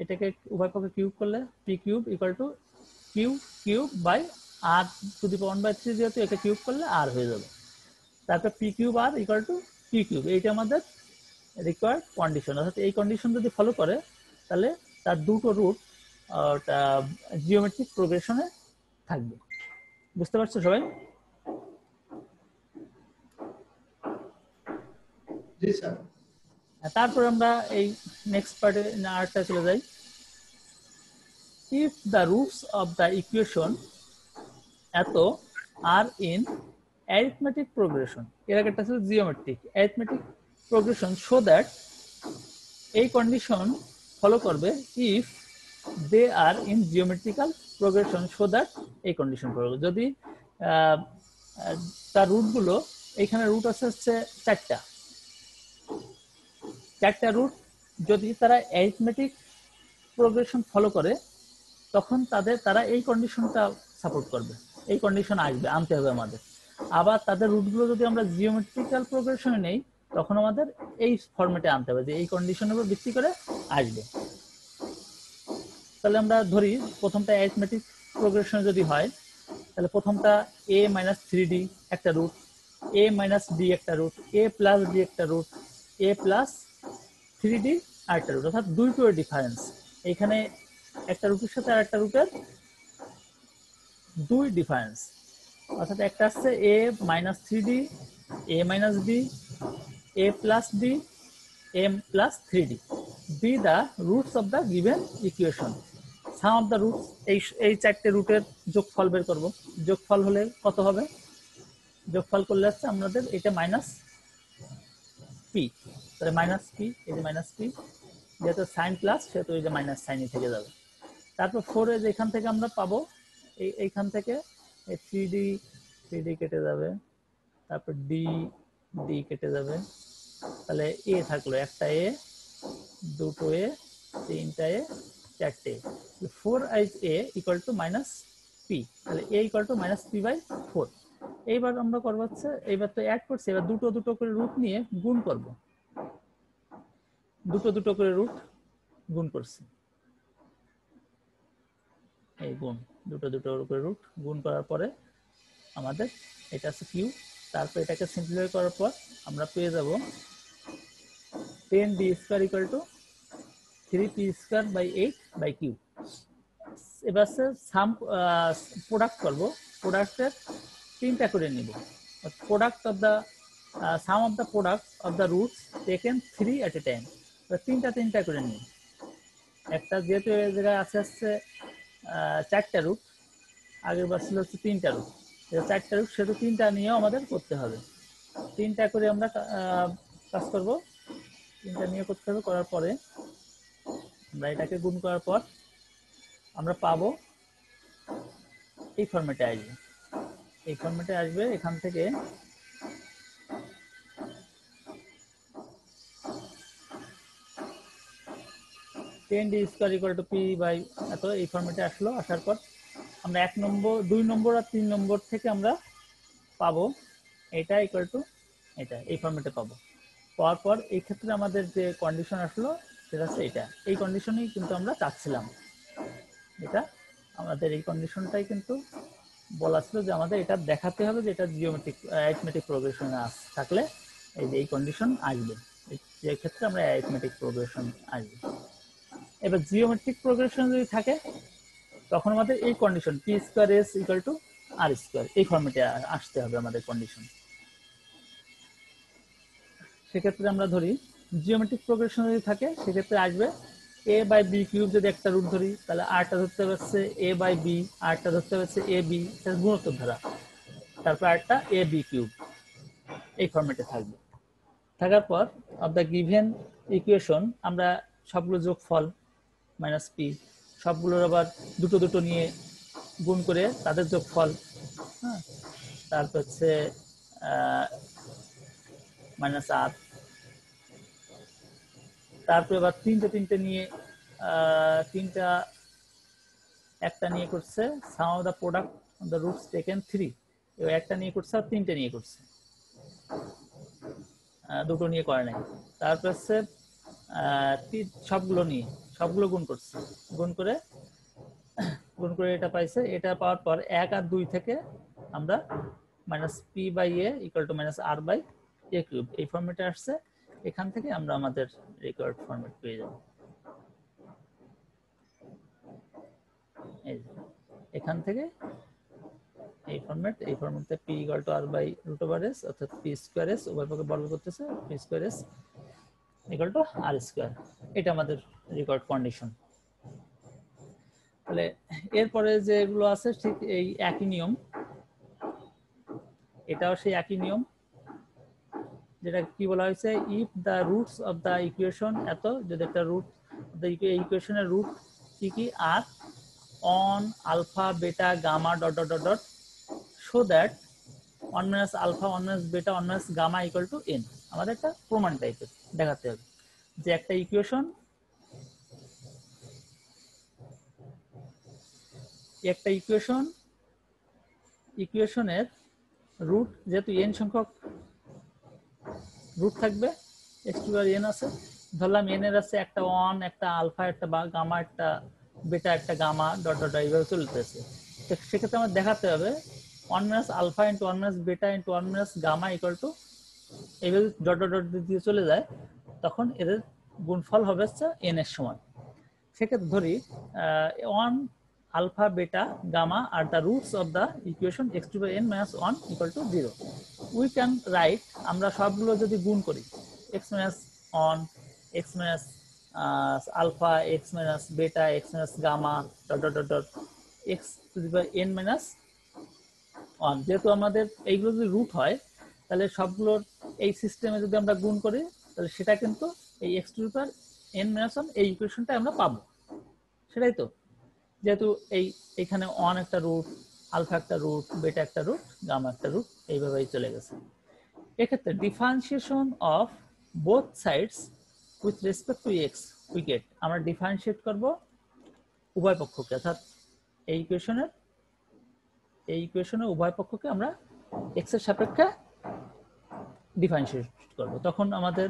এটাকে উভয় পক্ষে কিউব করলে p cube equal to q cube by r to the power by three যেহেতু এটা কিউব করলে আর হয়ে যাবে। তারপর p cube r equal to p cube এইটা আমাদের রিকোয়ার্ড কন্ডিশন অর্থাৎ এই কন্ডিশন যদি ফলো করে তাহলে তার দুটো রুট জিওমেট্রিক প্রোগ্রেশনে থাকবে। বুঝতে পারছ সবাই? তারপর আমরা এই নেক্সট পার্টে আর্টটা চলে যাই। If the roots of the equation এত আর ইন অ্যারিথমেটিক প্রোগ্রেশন এর আগেরটা ছিল geometric arithmetic progression so that এই কন্ডিশন ফলো করবে if they are in geometrical progression so that এই কন্ডিশন করবে। যদি তার রুটগুলো এখানে রুট আছে হচ্ছে চারটা। চারটা রুট যদি তারা অ্যারিথমেটিক প্রোগ্রেশন ফলো করে, তখন তাদের, তারা এই কন্ডিশনটা সাপোর্ট করবে। এই কন্ডিশন আসবে, আনতে হবে আমাদের। আবার তাদের রুটগুলো যদি আমরা জিওমেট্রিক্যাল প্রোগ্রেশনে নেই, তখন আমাদের এই ফর্মেটে আনতে হবে, যে এই কন্ডিশনের উপর ভিত্তি করে আসবে। তাহলে আমরা ধরি, প্রথমটা অ্যারিথমেটিক প্রোগ্রেশন যদি হয়, তাহলে প্রথমটা এ মাইনাস থ্রি ডি একটা রুট এ মাইনাস ডি একটা রুট এ প্লাস ডি একটা root a plus three d আরেকটা রুট অর্থাৎ দুইটো ডিফারেন্স এখানে একটা রুটের সাথে আর একটা রুটের দুই ডিফারেন্স অর্থাৎ একটা আসছে a minus three d a minus d a plus d m plus three d be the roots of the given equation sum of the roots এই এই চারটে রুটের যোগফল বের করব। যোগফল হলে কত হবে? যোগফল করলে হচ্ছে আমাদের এটা মাইনাস পি তাহলে মাইনাস পি এই যে মাইনাস পি যেহেতু সাইন প্লাস সেহেতু এই যে মাইনাস সাইনই থেকে যাবে। তারপর ফোরে যেখান থেকে আমরা পাবো এই, এইখান থেকে থ্রি ডি থ্রি ডি কেটে যাবে। তারপর ডি ডি কেটে যাবে। তাহলে এ থাকল একটা এ দুটো এ তিনটা এ চারটে four is A equal to minus P তাহলে A equal to minus P by four এইবার আমরা করব হচ্ছে, এইবার তো অ্যাড করছি, এবার দুটো দুটো করে রুট নিয়ে গুণ করব। দুটো দুটো করে রুট গুণ করছি। এই গুণ। দুটো দুটো করে রুট গুণ করার পরে আমাদের এটা আছে কিউ তারপর এটাকে সিম্পলিফাই করার পর আমরা পেয়ে যাব ten b square equal to three p square by eight by q এবার সাম প্রোডাক্ট করব। প্রোডাক্টের তিনটা করে নিব। Product of the sum of the product of the roots taken three at a time তিনটা তিনটা করে নিই একটা যেহেতু জায়গায় হচ্ছে আহ, চারটা রুট আগের বার ছিল হচ্ছে তিনটা রুট চারটা রুট সেহেতু তিনটা নিয়েও আমাদের করতে হবে। তিনটা করে আমরা কাজ করব। তিনটা নিয়ে করতে হবে, করার পরে আমরা এটাকে গুণ করার পর আমরা পাবো এই ফরম্যাটে আসবে। এই ফর্মেটে আসবে এখান থেকে ten d square equal to p by এত এই ফর্মেটে আসলো, আসার পর আমরা এক নম্বর, দুই নম্বর আর তিন নম্বর থেকে আমরা পাবো এটা ইকুয়াল টু এটা, এই ফর্মেটে পাবো। পাওয়ার পর এই ক্ষেত্রে আমাদের যে কন্ডিশন আসলো, সেটা হচ্ছে এটা। এই কন্ডিশনেই কিন্তু আমরা চাচ্ছিলাম। এটা আমাদের এই কন্ডিশনটাই কিন্তু বলা ছিল যে আমাদের এটা দেখাতে হবে যে এটা জিওমেট্রিক অ্যারিথমেটিক প্রোগ্রেশনে থাকলে এই যে এই কন্ডিশন আসবে। যে ক্ষেত্রে আমরা অ্যারিথমেটিক প্রোগ্রেশন আসবে। এবার জিওমেট্রিক প্রোগ্রেশন যদি থাকে, তখন আমাদের এই condition p square s equal to r square এই ফর্মেটে আসতে হবে আমাদের কন্ডিশন সেক্ষেত্রে আমরা ধরি জিওমেট্রিক প্রোগ্রেশন যদি থাকে, সেক্ষেত্রে আসবে এ বাই বি কিউব যদি একটা রুট ধরি, তাহলে আরটা ধরতে পারছে এ বাই বি আরটা ধরতে পারছে এ বি গুণোত্তর ধারা। তারপর আরটা এ বি কিউব এই ফর্মেটে থাকবে। থাকার পর অফ দ্য গিভেন ইকুয়েশন আমরা সবগুলো যোগফল মাইনাস পি সবগুলোর আবার দুটো দুটো নিয়ে গুণ করে তাদের যোগফল হ্যাঁ? তারপর হচ্ছে মাইনাস আর তারপরে আবার তিনটে তিনটে নিয়ে তিনটা একটা নিয়ে করছে sum of the product the roots taken three এবার একটা নিয়ে করছে আর তিনটে নিয়ে করছে। দুটো নিয়ে করে নাই। তারপর হচ্ছে সবগুলো নিয়ে। সবগুলো গুণ করছে। গুণ করে গুণ করে এটা পাইছে। এটা পাওয়ার পর এক আর দুই থেকে আমরা minus p by a equal to minus r by a cube এই ফর্মেটে আসছে। এখান থেকে আমরা আমাদের রেকর্ড ফরম্যাট পেয়ে যাব। এখান থেকে এই ফর্মেট এই ফরম্যাটে p equal to r by root over s অর্থাৎ পি স্কোয়ার এস উভয় পক্ষে বর্গ করতেছে। P square s equal to r square এটা আমাদের রেকর্ড কন্ডিশন তাহলে এরপরে যেগুলো আছে ঠিক এই একই নিয়ম। এটাও সেই একই নিয়ম। যেটা কি বলা হয়েছে? If the roots of the equation এত, যদি একটা রুট ইকুয়েশনের রুট কি কি? Are one alpha beta gamma dot dot dot dot so that one minus alpha one minus beta one minus gamma equal to n আমাদের একটা প্রমাণ টাইপের দেখাতে হবে। যে একটা ইকুয়েশন একটা ইকুয়েশন ইকুয়েশনের রুট যেহেতু এন সংখ্যক রুট থাকবে এক্স টু এন আছে। ধরলাম এন এর আছে একটা ওয়ান একটা আলফা একটা বা গামা একটা বেটা একটা গামা ডট ডট এইভাবে চলতেছে। তো সেক্ষেত্রে আমার দেখাতে হবে one minus alpha into one minus beta into one minus gamma equal to এইভাবে ডট ডট ডট দিয়ে চলে যায়, তখন এদের গুণফল হবে হচ্ছে এন এর সমান। সেক্ষেত্রে ধরি one alpha beta gamma are the roots of the equation x to by n minus one equal to zero we can write আমরা সবগুলো যদি গুণ করি x minus one x minus alpha x minus beta x minus gamma dot dot dot x to the power n minus one যেহেতু আমাদের এইগুলো যদি রুট হয় তাহলে সবগুলোর এই সিস্টেমে যদি আমরা গুণ করি, তাহলে সেটা কিন্তু এই x to power n minus one এই ইকুয়েশনটা আমরা পাবো। সেটাই তো? যেহেতু এই, এখানে অন একটা রুট আলফা একটা রুট বেটা একটা রুট গামা একটা রুট এইভাবেই চলে গেছে। এক্ষেত্রে differentiation of both sides with respect to x we get আমরা ডিফারেন্সিয়েট করব উভয় পক্ষকে, অর্থাৎ এই ইকুয়েশনের এই ইকুয়েশনের উভয় পক্ষকে আমরা এক্সের সাপেক্ষে ডিফারেন্সিয়েট করব। তখন আমাদের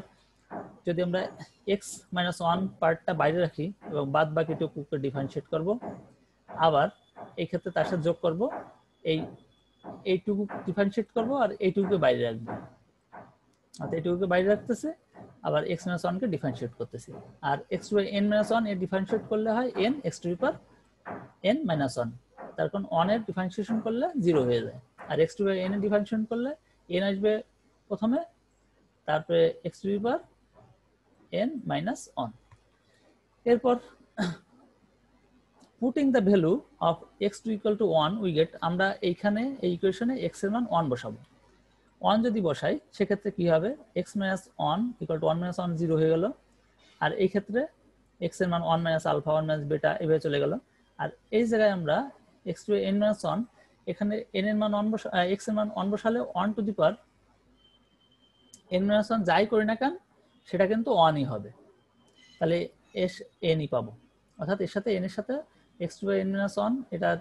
যদি আমরা এক্স মাইনাস ওয়ান পার্টটা বাইরে রাখি এবং বাদ বাকিটুকুকে ডিফারেন্সিয়েট করব, আবার এই ক্ষেত্রে তার সাথে যোগ করব, এই, এইটুকু ডিফারেন্সিয়েট করব আর এইটুকুকে বাইরে রাখব। অর্থাৎ এইটুকুকে বাইরে রাখতেছে, আবার এক্স মাইনাস ওয়ানকে ডিফারেন্সিয়েট করতেছি। আর এক্স টু এন মাইনাস ওয়ানের ডিফারেন্সিয়েট করলে হয় n x to per n minus one তার কারণ ওয়ানের ডিফারেন্সিয়েশন করলে জিরো হয়ে যায়। আর এক্স টু বাই এন এর ডিফারেন্সিয়েশন করলে এন আসবে প্রথমে, তারপরে x to per n minus one এরপর putting the value of x to equal to one we get আমরা এইখানে, এই ইকুয়েশনে এক্সের মান ওয়ান বসাবো। ওয়ান যদি বসাই, সেক্ষেত্রে কি হবে? X minus one equal to one minus one zero হয়ে গেল। আর এই ক্ষেত্রে এক্সের মান one minus alpha one minus beta এভাবে চলে গেল। আর এই জায়গায় আমরা x to n minus one এখানে এন এর মান বসা এক্সের মান ওয়ান বসালে one to the per n minus one যাই করি না কেন, সেটা কিন্তু ওয়ানই হবে। তাহলে এস এনই পাবো। অর্থাৎ এর সাথে এন এর সাথে x to n minus one এটার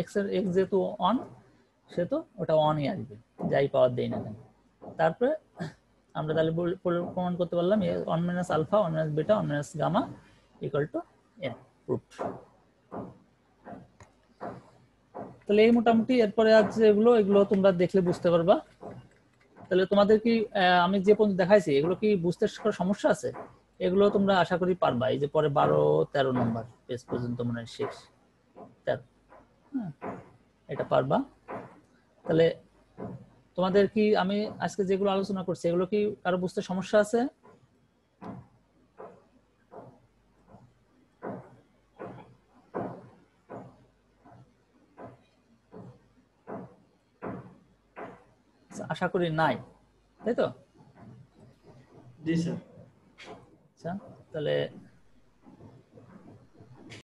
এক্সের এক্স যেহেতু অন সেহেতু ওটা অনই আসবে, যাই পাওয়ার দেই না কেন। তারপরে আমরা তাহলে প্রমাণ করতে পারলাম one minus alpha one minus beta one minus gamma equal to n proof তাহলে এই মোটামুটি এরপরে আজ এগুলো এগুলো তোমরা দেখলে বুঝতে পারবা। তাহলে তোমাদের কি আমি যে পর্যন্ত দেখাইছি, এগুলো কি বুঝতে সমস্যা আছে? এগুলো তোমরা আশা করি পারবা। এই যে পরে বারো, তেরো নম্বর পেজ পর্যন্ত মনে হয় শেষ। তেরো হ্যাঁ এটা পারবা। তাহলে তোমাদের কি, আমি আজকে যেগুলো আলোচনা করছি, এগুলো কি কারও বুঝতে সমস্যা আছে? আশা করি নাই। তাই তো? জি স্যার। আচ্ছা তাহলে